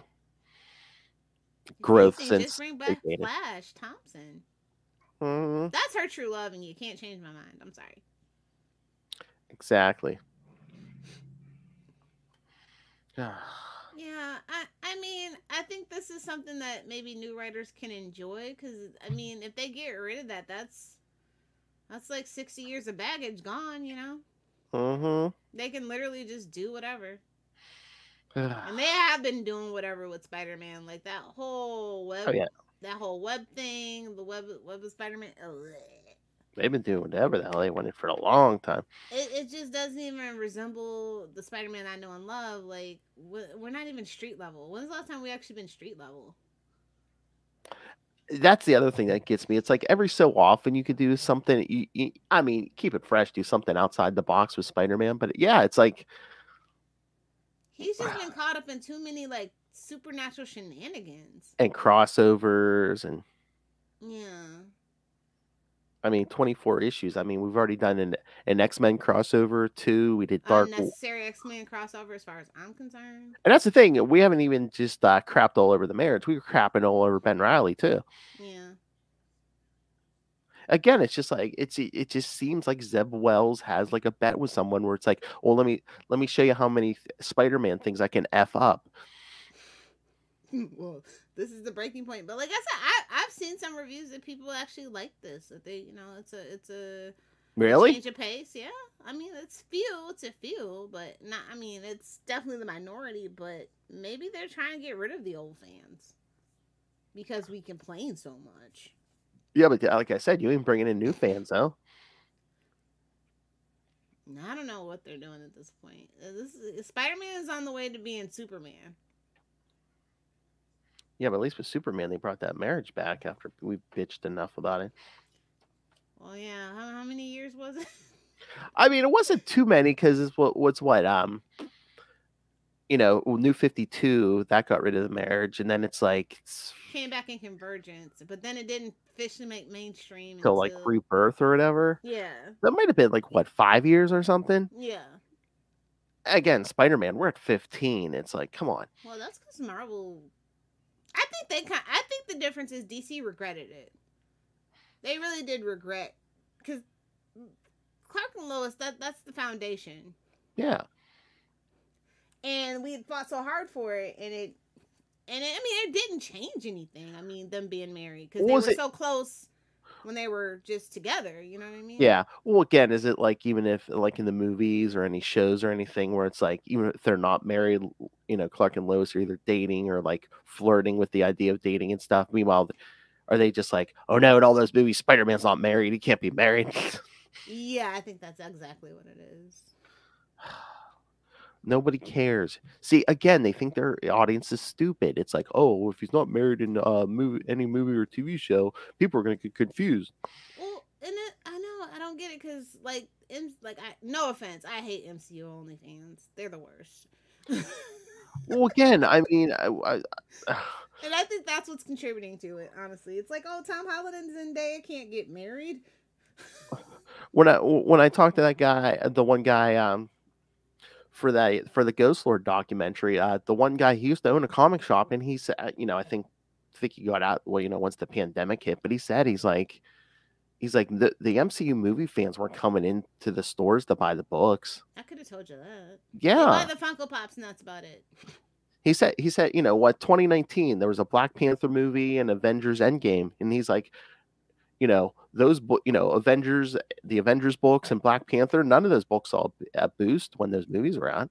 growth since just bring back. Flash Thompson. Mhm, That's her true love, and you can't change my mind. I'm sorry. exactly. Yeah, I I mean, I think this is something that maybe new writers can enjoy because I mean, if they get rid of that, that's that's like sixty years of baggage gone. You know, mm-hmm. they can literally just do whatever, and they have been doing whatever with Spider Man, like that whole web, Oh, yeah. that whole web thing, the web web of Spider Man. They've been doing whatever the hell they wanted for a long time. It, it just doesn't even resemble the Spider Man I know and love. Like we're we're not even street level. When's the last time we actually been street level? That's the other thing that gets me. It's like every so often you could do something. You, you, I mean, keep it fresh, do something outside the box with Spider Man. But yeah, it's like He's just been caught up in too many like supernatural shenanigans. and crossovers and Yeah. I mean, 24 issues. I mean, we've already done an, an X Men crossover too. We did Dark, Unnecessary X Men crossover as far as I'm concerned. and that's the thing. We haven't even just uh, crapped all over the marriage. We were crapping all over Ben Reilly too. Yeah. Again, it's just like it's it just seems like Zeb Wells has like a bet with someone where it's like, well, let me let me show you how many Spider-Man things I can f up. well, this is the breaking point. But like I said, I I've seen some reviews that people actually like this. That they you know it's a it's a Really? change of pace. Yeah. I mean it's few, it's a few, but not. I mean it's definitely the minority. But maybe they're trying to get rid of the old fans because we complain so much. Yeah, but like I said, you ain't bringing in new fans though. I don't know what they're doing at this point. This Spider Man is on the way to being Superman. Yeah, but at least with Superman, they brought that marriage back after we bitched enough about it. Well, yeah. How, how many years was it? I mean, it wasn't too many because it's what what's what um, you know, New Fifty Two that got rid of the marriage, and then it's like it's Came back in Convergence, but then it didn't officially make mainstream till like Rebirth or whatever. Yeah, That might have been like what five years or something. yeah. Again, Spider Man, we're at fifteen. It's like, come on. Well, that's because Marvel. I think they kind. I think the difference is DC regretted it. They really did regret because Clark and Lois. That that's the foundation. Yeah, and we had fought so hard for it and it and it, i mean it didn't change anything i mean them being married because they were it- so close when they were just together you know what i mean yeah. Well, again, is it like even if like in the movies or any shows or anything where it's like even if they're not married, you know, Clark and Lois are either dating or like flirting with the idea of dating and stuff. Meanwhile, are they just like, oh no, in all those movies, Spider Man's not married. He can't be married. yeah i think that's exactly what it is Nobody cares. See, again, they think their audience is stupid. It's like, oh, if he's not married in a movie, any movie or TV show, people are going to get confused. well and it, i know i don't get it because like M, like i no offense i hate mcu only fans they're the worst Well, again, I mean, I, I, and i think that's what's contributing to it honestly it's like oh tom holland and zendaya can't get married when I when I talked to that guy, uh, the one guy, um, for that for the Ghost Lord documentary, uh, the one guy he used to own a comic shop, and he said, you know, I think I think he got out, well, you know, once the pandemic hit, but he said he's like, he's like the the MCU movie fans weren't coming into the stores to buy the books. i could have told you that. Yeah, They buy the funko pops and that's about it. He said he said you know what 2019 there was a black panther movie and avengers endgame and he's like you know those you know Avengers, the Avengers books and Black Panther. None of those books saw a boost when those movies were out.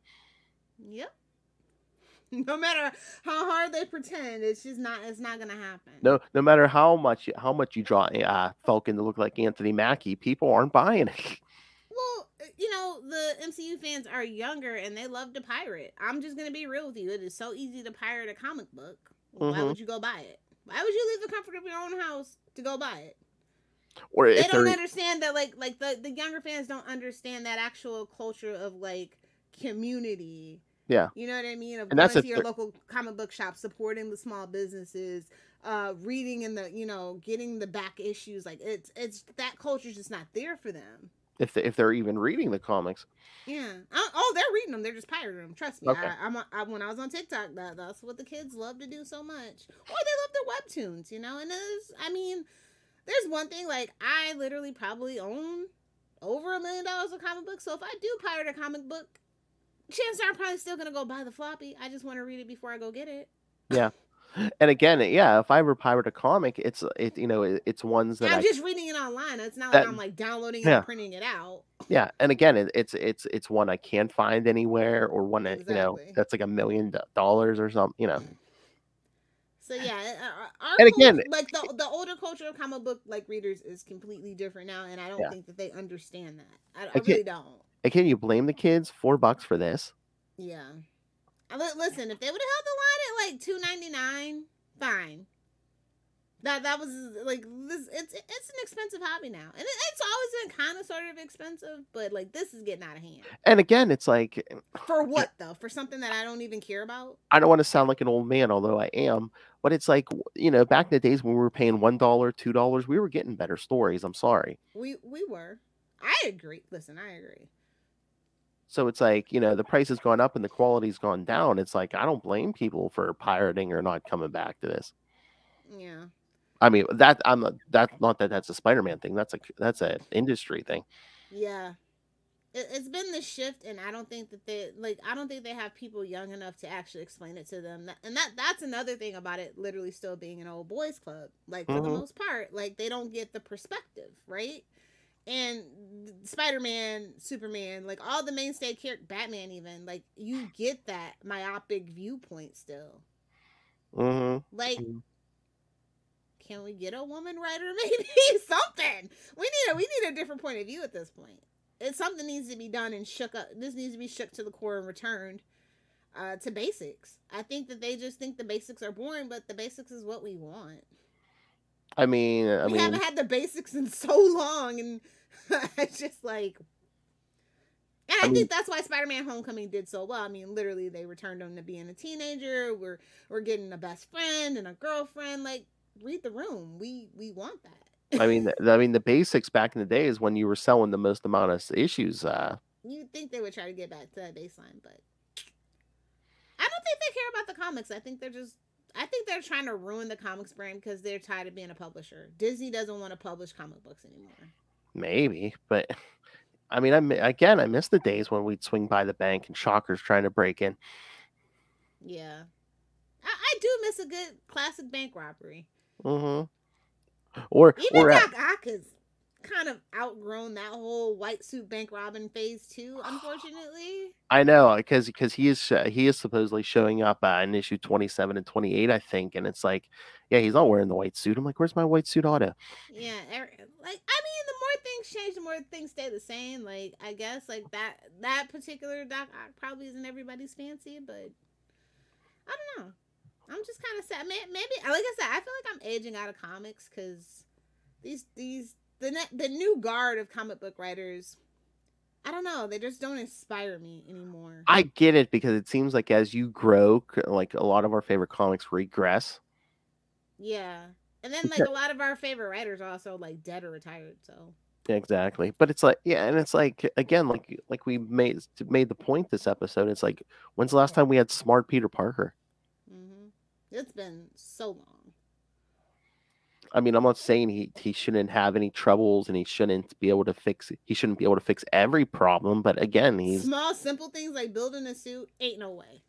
Yep. No matter how hard they pretend, it's just not. It's not gonna happen. No, no matter how much how much you draw uh, Falcon to look like Anthony Mackie, people aren't buying it. Well, uh, you know, the MCU fans are younger and they love to pirate. I'm just gonna be real with you. It is so easy to pirate a comic book. Why Mhm. would you go buy it? Why would you leave the comfort of your own house to go buy it? Or They if don't understand that, like, like the the younger fans don't understand that actual culture of like community. Yeah. you know what I mean. Of And that's going to your they're- local comic book shop, supporting the small businesses, uh, reading in the, you know, getting the back issues. Like it's it's that culture's just not there for them. if they, if they're even reading the comics. Yeah. Oh, oh, they're reading them. They're just pirating them. Trust me. Okay. I, I'm, I, when I was on TikTok, that that's what the kids love to do so much. Or they love their webtoons, you know. And it's, I mean, there's one thing like I literally probably own over a million dollars of comic books. So if I do pirate a comic book, chances are I'm probably still gonna go buy the floppy. I just want to read it before I go get it. Yeah. And again, yeah, if I ever pirate a comic, it's it you know it, it's ones that I'm I just reading it online. It's not That- like I'm like downloading yeah. and printing it out. yeah, and again, it, it's it's it's one I can't find anywhere or one that you know that's like a million dollars or something. You know, mm. So yeah, uh, our And again- like the the older culture of comic book like readers is completely different now, and I don't Yeah. think that they understand that. I, I I really don't. Can you blame the kids four bucks for this. Yeah. I li- listen, if they would have held the line at like two ninety nine, fine. That that was like this. It's it's an expensive hobby now, and it, it's always been kind of sort of expensive, but like this is getting out of hand. And again, it's like For what though? For something that I don't even care about? I don't want to sound like an old man, although I am. But it's like you know, back in the days when we were paying one dollar, two dollars, we were getting better stories. I'm sorry. We we were. I agree. Listen, I agree. So it's like you know, the price has gone up and the quality's gone down. It's like I don't blame people for pirating or not coming back to this. Yeah. I mean, that I'm not, that's not that that's a Spider-Man thing. That's a that's an industry thing. Yeah. It, it's been the shift, and I don't think that they like. I don't think they have people young enough to actually explain it to them. And that that's another thing about it. Literally, still being an old boys club. Like for the Mhm. most part, like they don't get the perspective, right? And Spider Man, Superman, like all the mainstay character, Batman, even like you get that myopic viewpoint still. hmm Like, Mhm. Can we get a woman writer? Maybe something. We need a we need a different point of view at this point. It something needs to be done and shook up. This needs to be shook to the core and returned uh, to basics. I think that they just think the basics are boring, but the basics is what we want. I mean, I we mean, haven't had the basics in so long, and it's just like. And I, I mean- think that's why Spider-Man: Homecoming did so well. I mean, literally, they returned him to being a teenager. We're we're getting a best friend and a girlfriend. Like, read the room. We we want that. I mean, the, I mean, the basics back in the day is when you were selling the most amount of issues. Uh, You'd think they would try to get back to that baseline, but I don't think they care about the comics. I think they're just. I think they're trying to ruin the comics brand because they're tired of being a publisher. Disney doesn't want to publish comic books anymore. maybe, but I mean, I again, I miss the days when we'd swing by the bank and shockers trying to break in. Yeah. I, I do miss a good classic bank robbery. Hmm Or Even or Doc Ock has kind of outgrown that whole white suit bank robbing phase too, unfortunately. I know because because he is uh, he is supposedly showing up uh, in issue twenty seven and twenty eight, I think, and it's like, yeah, he's not wearing the white suit. I'm like, where's my white suit auto? Yeah, er- like I mean, the more things change, the more things stay the same. Like I guess like that that particular Doc Ock probably isn't everybody's fancy, but I don't know. I'm just kind of sad. Maybe like I said, I feel like I'm aging out of comics because these these the ne- the new guard of comic book writers. I don't know. They just don't inspire me anymore. I get it because it seems like as you grow, like a lot of our favorite comics regress. yeah, and then like a lot of our favorite writers are also like dead or retired. So Exactly, but it's like yeah, and it's like again, like like we made made the point this episode. It's like when's the last time we had smart Peter Parker? It's been so long. I mean, I'm not saying he he shouldn't have any troubles and he shouldn't be able to fix he shouldn't be able to fix every problem, but again, he's Small, simple things like building a suit ain't no way.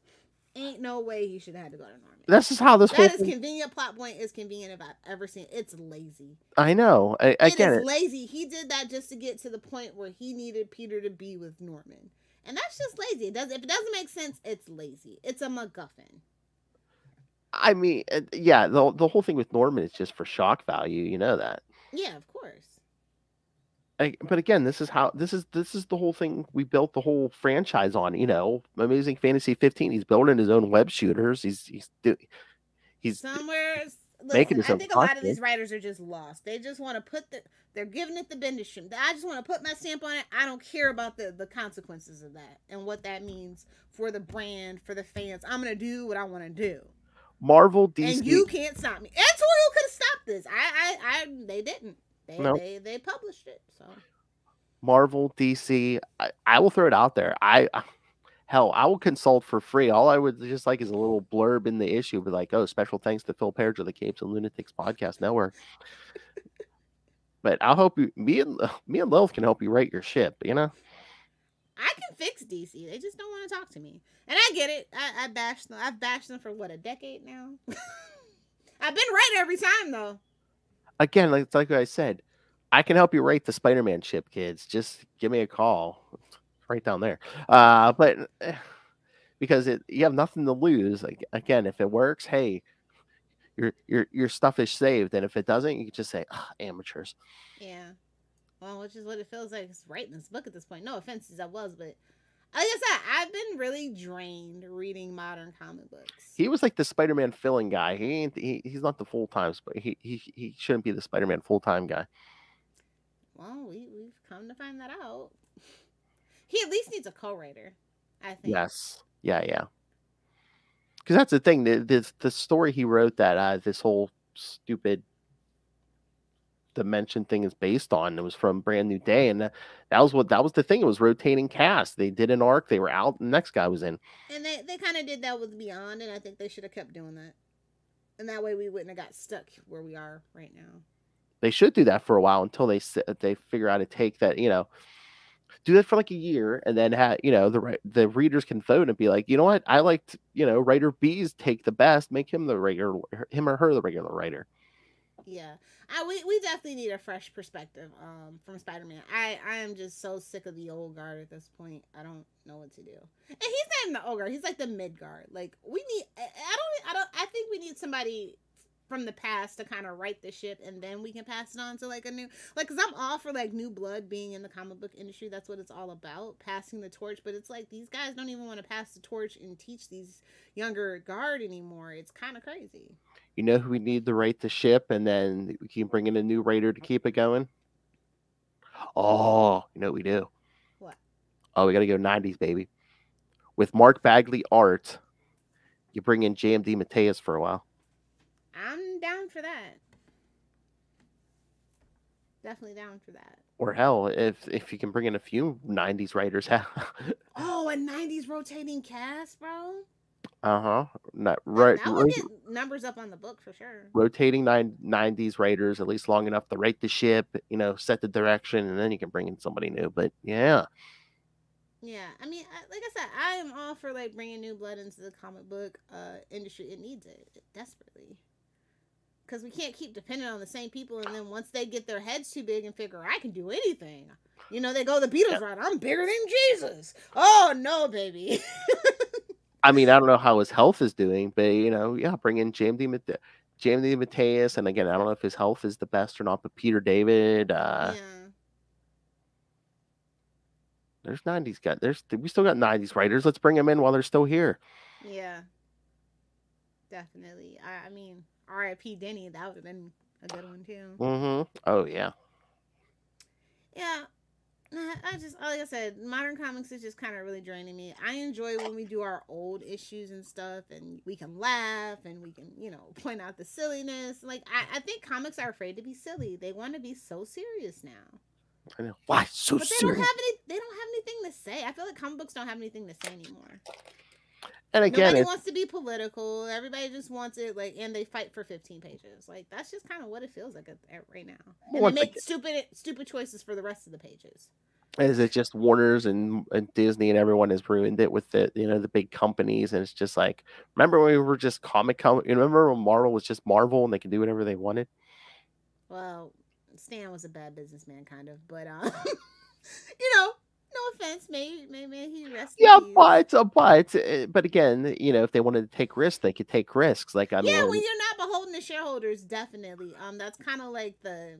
Ain't no way he should have had to go to Norman. This is how this That is thing- convenient plot point is convenient if I've ever seen. It's lazy. I know. I, I It get is it. lazy. He did that just to get to the point where he needed Peter to be with Norman, and that's just lazy. It does if it doesn't make sense, it's lazy. It's a MacGuffin. I mean, uh, yeah, the the whole thing with Norman is just for shock value. You know that. Yeah, of course. I, but again, this is how this is this is the whole thing we built the whole franchise on. You know, Amazing Fantasy 15. He's building his own web shooters. He's he's doing he's Somewhere, making listen, I think a lot of these writers are just lost. They just want to put the, they're giving it the Bendisham. I just want to put my stamp on it. I don't care about the the consequences of that and what that means for the brand, for the fans. I'm gonna do what I want to do, Marvel DC. and you can't stop me. Editorial could have stopped this. I, I, I, they didn't. They, No. they, they published it. So Marvel, DC. I, I will throw it out there. I hell, I will consult for free. All I would just like is a little blurb in the issue, be like, "Oh, special thanks to Phil Perich of the Capes and Lunatics Podcast Network." but I'll help you. Me and me and Lilith can help you write your ship. You know, I can fix DC. They just don't want to talk to me, and I get it. I, I bash them. I've bashed them for what a decade now. I've been right every time though. again, like, like I said, I can help you write the Spider-Man ship, kids. Just give me a call, It's right down there. Uh, but because it, you have nothing to lose. Like again, if it works, hey, your your your stuff is saved, and if it doesn't, you can just say "Ah, amateurs. Yeah. Well, which is what it feels like it's writing this book at this point. No offense as I was, but like I said, I've been really drained reading modern comic books. He was like the Spider-Man filling guy. He ain't he, he's not the full time, but he, he he shouldn't be the Spider-Man full time guy. well, we we've come to find that out. He at least needs a co-writer, I think. Yes. Yeah, yeah. Because that's the thing. The, the the story he wrote that uh, this whole stupid dimension thing is based on. It was from Brand New Day, and that, that was what that was the thing. It was rotating cast. They did an arc. They were out. The next guy was in. And they they kind of did that with Beyond, and I think they should have kept doing that. And that way we wouldn't have got stuck where we are right now. They should do that for a while until they uh, they figure out to take that. You know, do that for like a year, and then have you know the ri- the readers can vote and be like, you know what, I liked you know writer B's take the best. Make him the regular him or her the regular writer. Yeah, I we, we definitely need a fresh perspective um from Spider Man. I I am just so sick of the old guard at this point. I don't know what to do. And he's not even the old guard. He's like the mid guard. Like we need. I don't. I don't. I think we need somebody from the past to kind of write the ship, and then we can pass it on to like a new. Like, cause I'm all for like new blood being in the comic book industry. That's what it's all about, passing the torch. But it's like these guys don't even want to pass the torch and teach these younger guard anymore. It's kind of crazy. You know who we need to write the ship, and then we can bring in a new writer to keep it going. Oh, you know what we do? What? Oh, we got to go '90s, baby. With Mark Bagley art, you bring in J.M. DeMatteis for a while. I'm down for that. Definitely down for that. Or hell, if if you can bring in a few '90s writers, uh Oh, a '90s rotating cast, bro. Huh, not right, That will get numbers up on the book for sure. rotating nine, 90s writers at least long enough to write the ship, you know, set the direction, and then you can bring in somebody new. But yeah, Yeah, I mean, like I said, I am all for like bringing new blood into the comic book uh, industry. It needs it desperately. Because we can't keep depending on the same people, and then once they get their heads too big and figure I can do anything, you know, they go the Beatles route. I'm bigger than Jesus. Oh no, baby. I mean, I don't know how his health is doing, but you know, yeah, bring in JMD Mate- J.M. DeMatteis, and again, I don't know if his health is the best or not, but Peter David, uh, yeah. there's 90s got there's we still got 90s writers. Let's bring them in while they're still here. Yeah. Definitely. I, I mean, R.I.P. Denny, that would have been a good one too. Mm-hmm. Oh yeah. Yeah. Nah, I just like I said, modern comics is just kind of really draining me. I enjoy when we do our old issues and stuff, and we can laugh and we can, you know, point out the silliness. Like I, I think comics are afraid to be silly. They want to be so serious now, I know. Why so but they don't serious? have any. They don't have anything to say. I feel like comic books don't have anything to say anymore. And again, Nobody wants to be political. Everybody just wants it like, and they fight for 15 pages. Like that's just kind of what it feels like right now. And Once they make again- stupid, stupid choices for the rest of the pages. Is it just Warner's and, and Disney and everyone has ruined it with the you know the big companies and it's just like remember when we were just comic com you remember when Marvel was just Marvel and they could do whatever they wanted? Well, Stan was a bad businessman, kind of, but um, you know, no offense, may may, may he in Yeah, but but uh, but again, you know, if they wanted to take risks, they could take risks. Like I mean, yeah, when- you're not beholden to shareholders, definitely. Um, that's kind of like the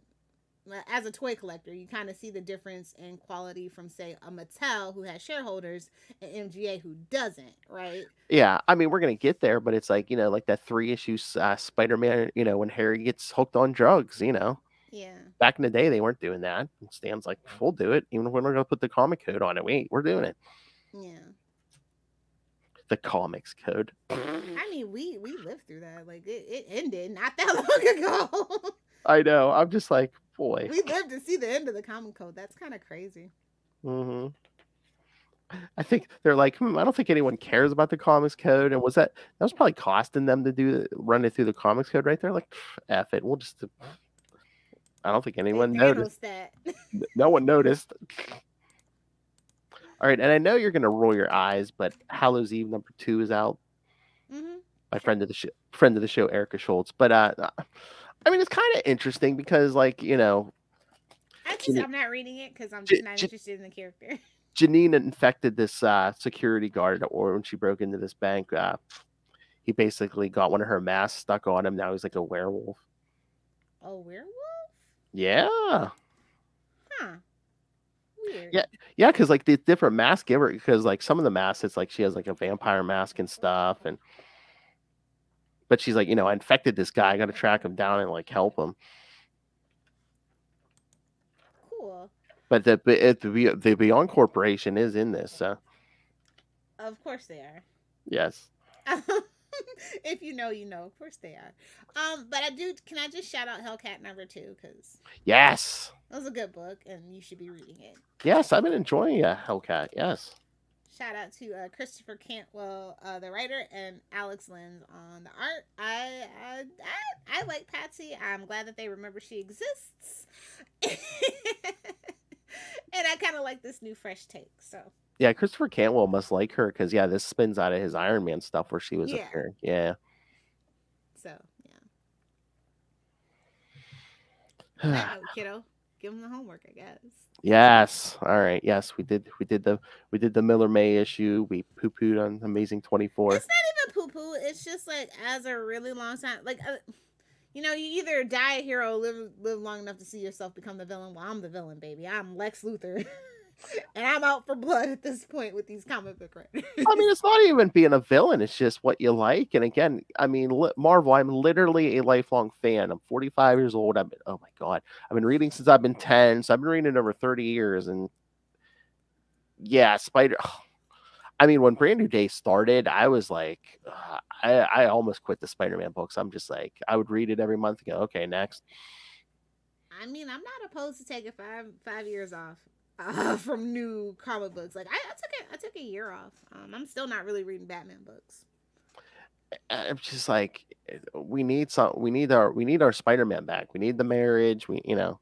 as a toy collector, you kind of see the difference in quality from say a Mattel who has shareholders and MGA who doesn't, right? Yeah, I mean, we're gonna get there, but it's like you know, like that three issue uh, Spider-Man. You know, when Harry gets hooked on drugs. You know, Yeah. back in the day, they weren't doing that. And Stan's like, we'll do it, even if we're not gonna put the comic code on it. Wait, we're doing it. Yeah. The comics code. I mean, we we lived through that. Like it, it ended not that long ago. I know. I'm just like, boy. we lived to see the end of the comic code. That's kind of crazy. Mm-hmm. I think they're like, hmm, I don't think anyone cares about the comics code. And was that that was probably costing them to do run it through the comics code right there? Like, F it. We'll just. I don't think anyone noticed. that. No one noticed. All right, and I know you're gonna roll your eyes, but Hallows Eve number two is out. hmm My friend of the show, friend of the show, Erica Schultz. But uh, I mean, it's kind of interesting because, like, you know, I just Janine- I'm not reading it because I'm J- just not J- interested in the character. Janine infected this uh, security guard, or when she broke into this bank, uh, he basically got one of her masks stuck on him. Now he's like a werewolf. Oh, werewolf? Yeah, Huh. Weird. Yeah. yeah, because like the different mask giver, because like some of the masks, it's like she has like a vampire mask and stuff, and but she's like, you know, I infected this guy. I got to track him down and like help him. Cool. But the but it, the the Beyond Corporation is in this. So Of course they are. yes, if you know, you know. Of course they are. Um, but I do. Can I just shout out Hellcat number two because yes, that was a good book and you should be reading it. yes. I've been enjoying uh, Hellcat. Yes. Shout out to uh, Christopher Cantwell, uh, the writer, and Alex Lins on the art. I, I I I like Patsy. I'm glad that they remember she exists, and I kind of like this new fresh take. So Yeah, Christopher Cantwell must like her because yeah, this spins out of his Iron Man stuff where she was Yeah. appearing. Yeah. so yeah. That note, kiddo, give him the homework, I guess. yes. All right. Yes, we did. We did the we did the Miller May issue. We poo pooed on Amazing Twenty Four. It's not even poo poo. It's just like as a really long time, like uh, you know, you either die a hero, or live live long enough to see yourself become the villain. Well, I'm the villain, baby. I'm Lex Luthor, and I'm out for blood at this point with these comic book writers. I mean, it's not even being a villain. It's just what you like. And again, I mean, li- Marvel. I'm literally a lifelong fan. I'm 45 years old. I've been, oh my god, I've been reading since I've been 10. So I've been reading over 30 years. And yeah, Spider. I mean, when Brand New Day started, I was like, ugh, I, I almost quit the Spider-Man books. I'm just like, I would read it every month. And go, okay, next. I mean, I'm not opposed to taking five five years off uh, from new comic books. Like I, I took it, I took a year off. Um, I'm still not really reading Batman books. I'm just like, we need some. We need our. We need our Spider-Man back. We need the marriage. We, you know.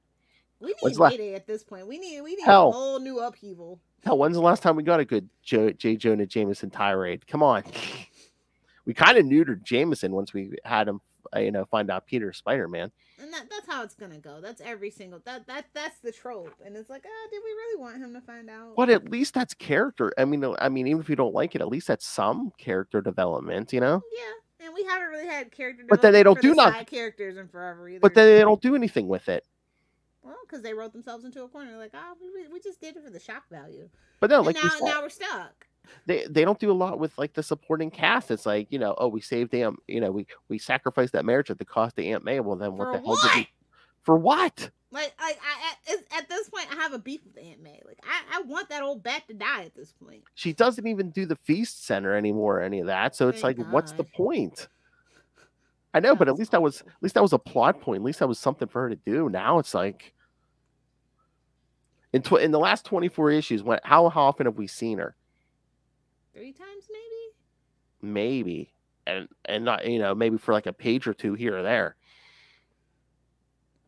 We need the la- at this point. We need we need Hell. a whole new upheaval. Hell, when's the last time we got a good jo- J. Jonah Jameson tirade? Come on. We kind of neutered Jameson once we had him, uh, you know, find out Peter Spider Man. And that, that's how it's gonna go. That's every single that that that's the trope. And it's like, ah, did we really want him to find out? But at least that's character. I mean, I mean, even if you don't like it, at least that's some character development, you know. Yeah, and we haven't really had character. But then they don't do the nothing. characters in forever either. But then they don't do anything with it. well, because they wrote themselves into a corner. Like, oh, we, we just did it for the shock value. But no, And like now now we're stuck. They they don't do a lot with like the supporting cast. It's like you know, oh, we saved Aunt, you know, we we sacrificed that marriage at the cost of Aunt May. Well, then what For the hell did we? For what? Like, like I, at, at this point, I have a beef with Aunt May. Like, I, I want that old bat to die at this point. She doesn't even do the feast center anymore, or any of that. So it's Thank like, what's the point? I know, but at least that was at least that was a plot point. At least that was something for her to do. Now it's like in tw- in the last twenty four issues, when how, how often have we seen her? Three times, maybe. Maybe, and and not you know maybe for like a page or two here or there.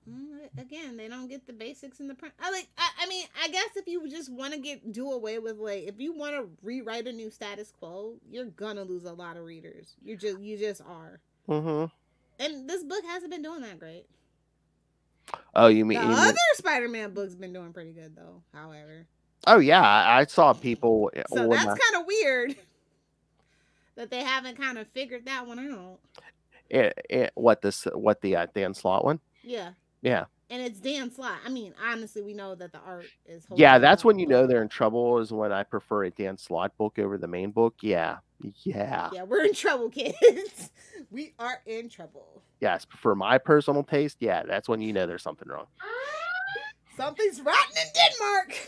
Mm, again, they don't get the basics in the print. I like. I, I mean, I guess if you just want to get do away with like, if you want to rewrite a new status quo, you're gonna lose a lot of readers. You just you just are. Mm-hmm. And this book hasn't been doing that great. Oh, you mean? The you mean- other Spider-Man books been doing pretty good though. However, oh yeah, I, saw people. eh, so that's I- kind of weird that they haven't kind of figured that one out. eh, eh, what this? What the uh, Dan Slott one? Yeah. Yeah. And it's Dan Slott. I mean, honestly, we know that the art is. Yeah, that's when you know they're in trouble. Is when I prefer a Dan Slott book over the main book. Yeah, yeah, Yeah, we're in trouble, kids. we are in trouble. yes. For my personal taste, yeah, that's when you know there's something wrong. Something's rotten in Denmark.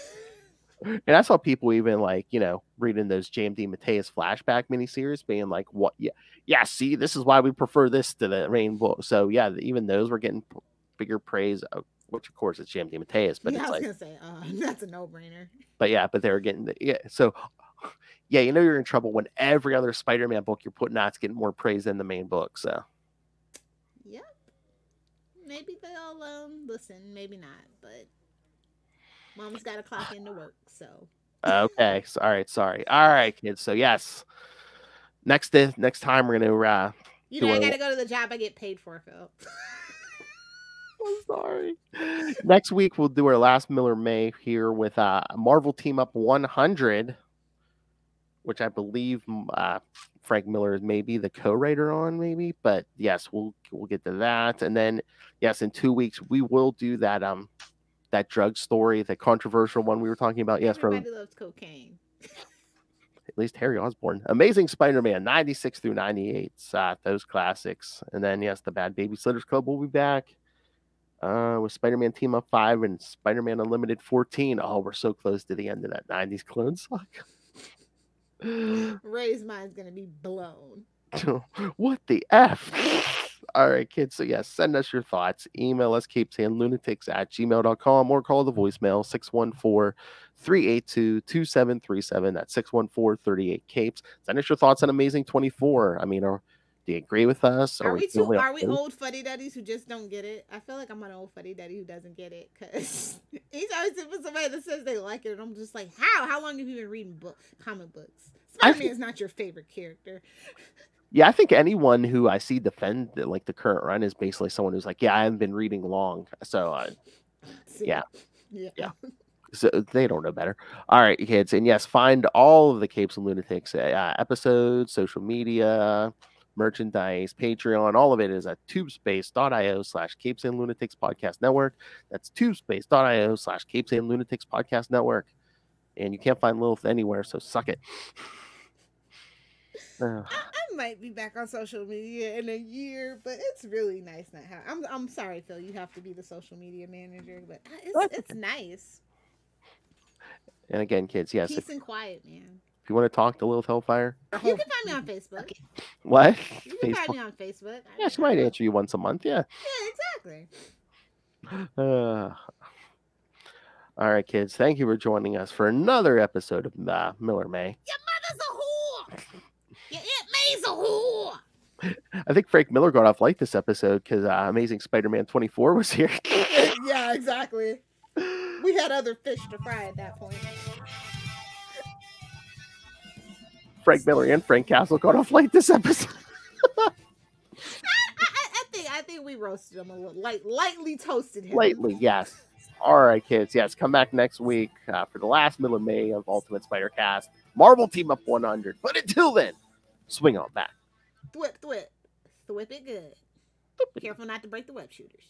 And I saw people even like, you know, reading those J.M. DeMatteis flashback miniseries, being like, "What? Yeah, yeah. See, this is why we prefer this to the main book." So yeah, even those were getting p- bigger praise. Which of course it's J.M. DeMatteis, but yeah, I was like, gonna say, uh, that's a no-brainer. but yeah, but they were getting the, yeah. So yeah, you know you're in trouble when every other Spider-Man book you're putting out's getting more praise than the main book. So Yep. Maybe they'll um listen, maybe not, but mom's got to clock in to work, so okay, so, all right, sorry, all right, kids. So yes, next next time we're gonna uh, you know I I- gotta go to the job I get paid for, Phil. I'm sorry. Next week we'll do our last Miller May here with uh Marvel Team Up 100, which I believe uh, Frank Miller is maybe the co-writer on, maybe. But yes, we'll we'll get to that, and then yes, in two weeks we will do that um that drug story, the controversial one we were talking about. Yes, from Everybody loves cocaine. at least Harry Osborn. Amazing Spider-Man 96 through 98. Uh, those classics. And then yes, the Bad Babysitters Club will be back. Uh, with Spider-Man Team Up 5 and Spider-Man Unlimited 14. Oh, we're so close to the end of that 90s clone saga. Ray's mind's gonna be blown. what the F? All right, kids. So, yes, send us your thoughts. Email us, capesandlunatics at gmail.com, or call the voicemail 614 382 2737. That's 614 38 Capes. Send us your thoughts on Amazing 24. I mean, are, do you agree with us? Are we too? Are we old fuddy duddies who just don't get it? I feel like I'm an old fuddy duddy who doesn't get it because each always with somebody that says they like it, and I'm just like, how? How long have you been reading book comic books? Spider Man is not your favorite character. Yeah, I think anyone who I see defend the- like the current run is basically someone who's like, yeah, I haven't been reading long. So? Yeah. yeah, Yeah. so they don't know better. All right, kids, and yes, find all of the Capes and Lunatics uh, episodes, social media, merchandise, Patreon. All of it is at tubespace.io slash Capes and Lunatics Podcast Network. That's tubespace.io slash Capes and Lunatics Podcast Network. And you can't find Lilith anywhere, so suck it. Uh, I might be back on social media in a year, but it's really nice not have. I'm I'm sorry, Phil. You have to be the social media manager, but it's it's nice. and again, kids, yes, Peace if, and quiet, man. if you want to talk to Lilith Hellfire, You can find me on Facebook. what? You can find me on Facebook. Yeah, she might answer you once a month. Yeah. Yeah, exactly. Uh, all right, kids. Thank you for joining us for another episode of uh, Miller May. Your mother's a whore. Your Aunt a whore. I think Frank Miller got off light this episode because uh, Amazing Spider-Man 24 was here. yeah, exactly. We had other fish to fry at that point. Frank Miller and Frank Castle got off light this episode. I, I, I think I think we roasted him a little, light, lightly toasted him. Lightly, yes. All right, kids. Yes, come back next week uh, for the last middle of May of Ultimate Spider Cast. Marvel Team Up 100. But until then, swing on back. Thwip, thwip, thwip it good. Careful not to break the web shooters.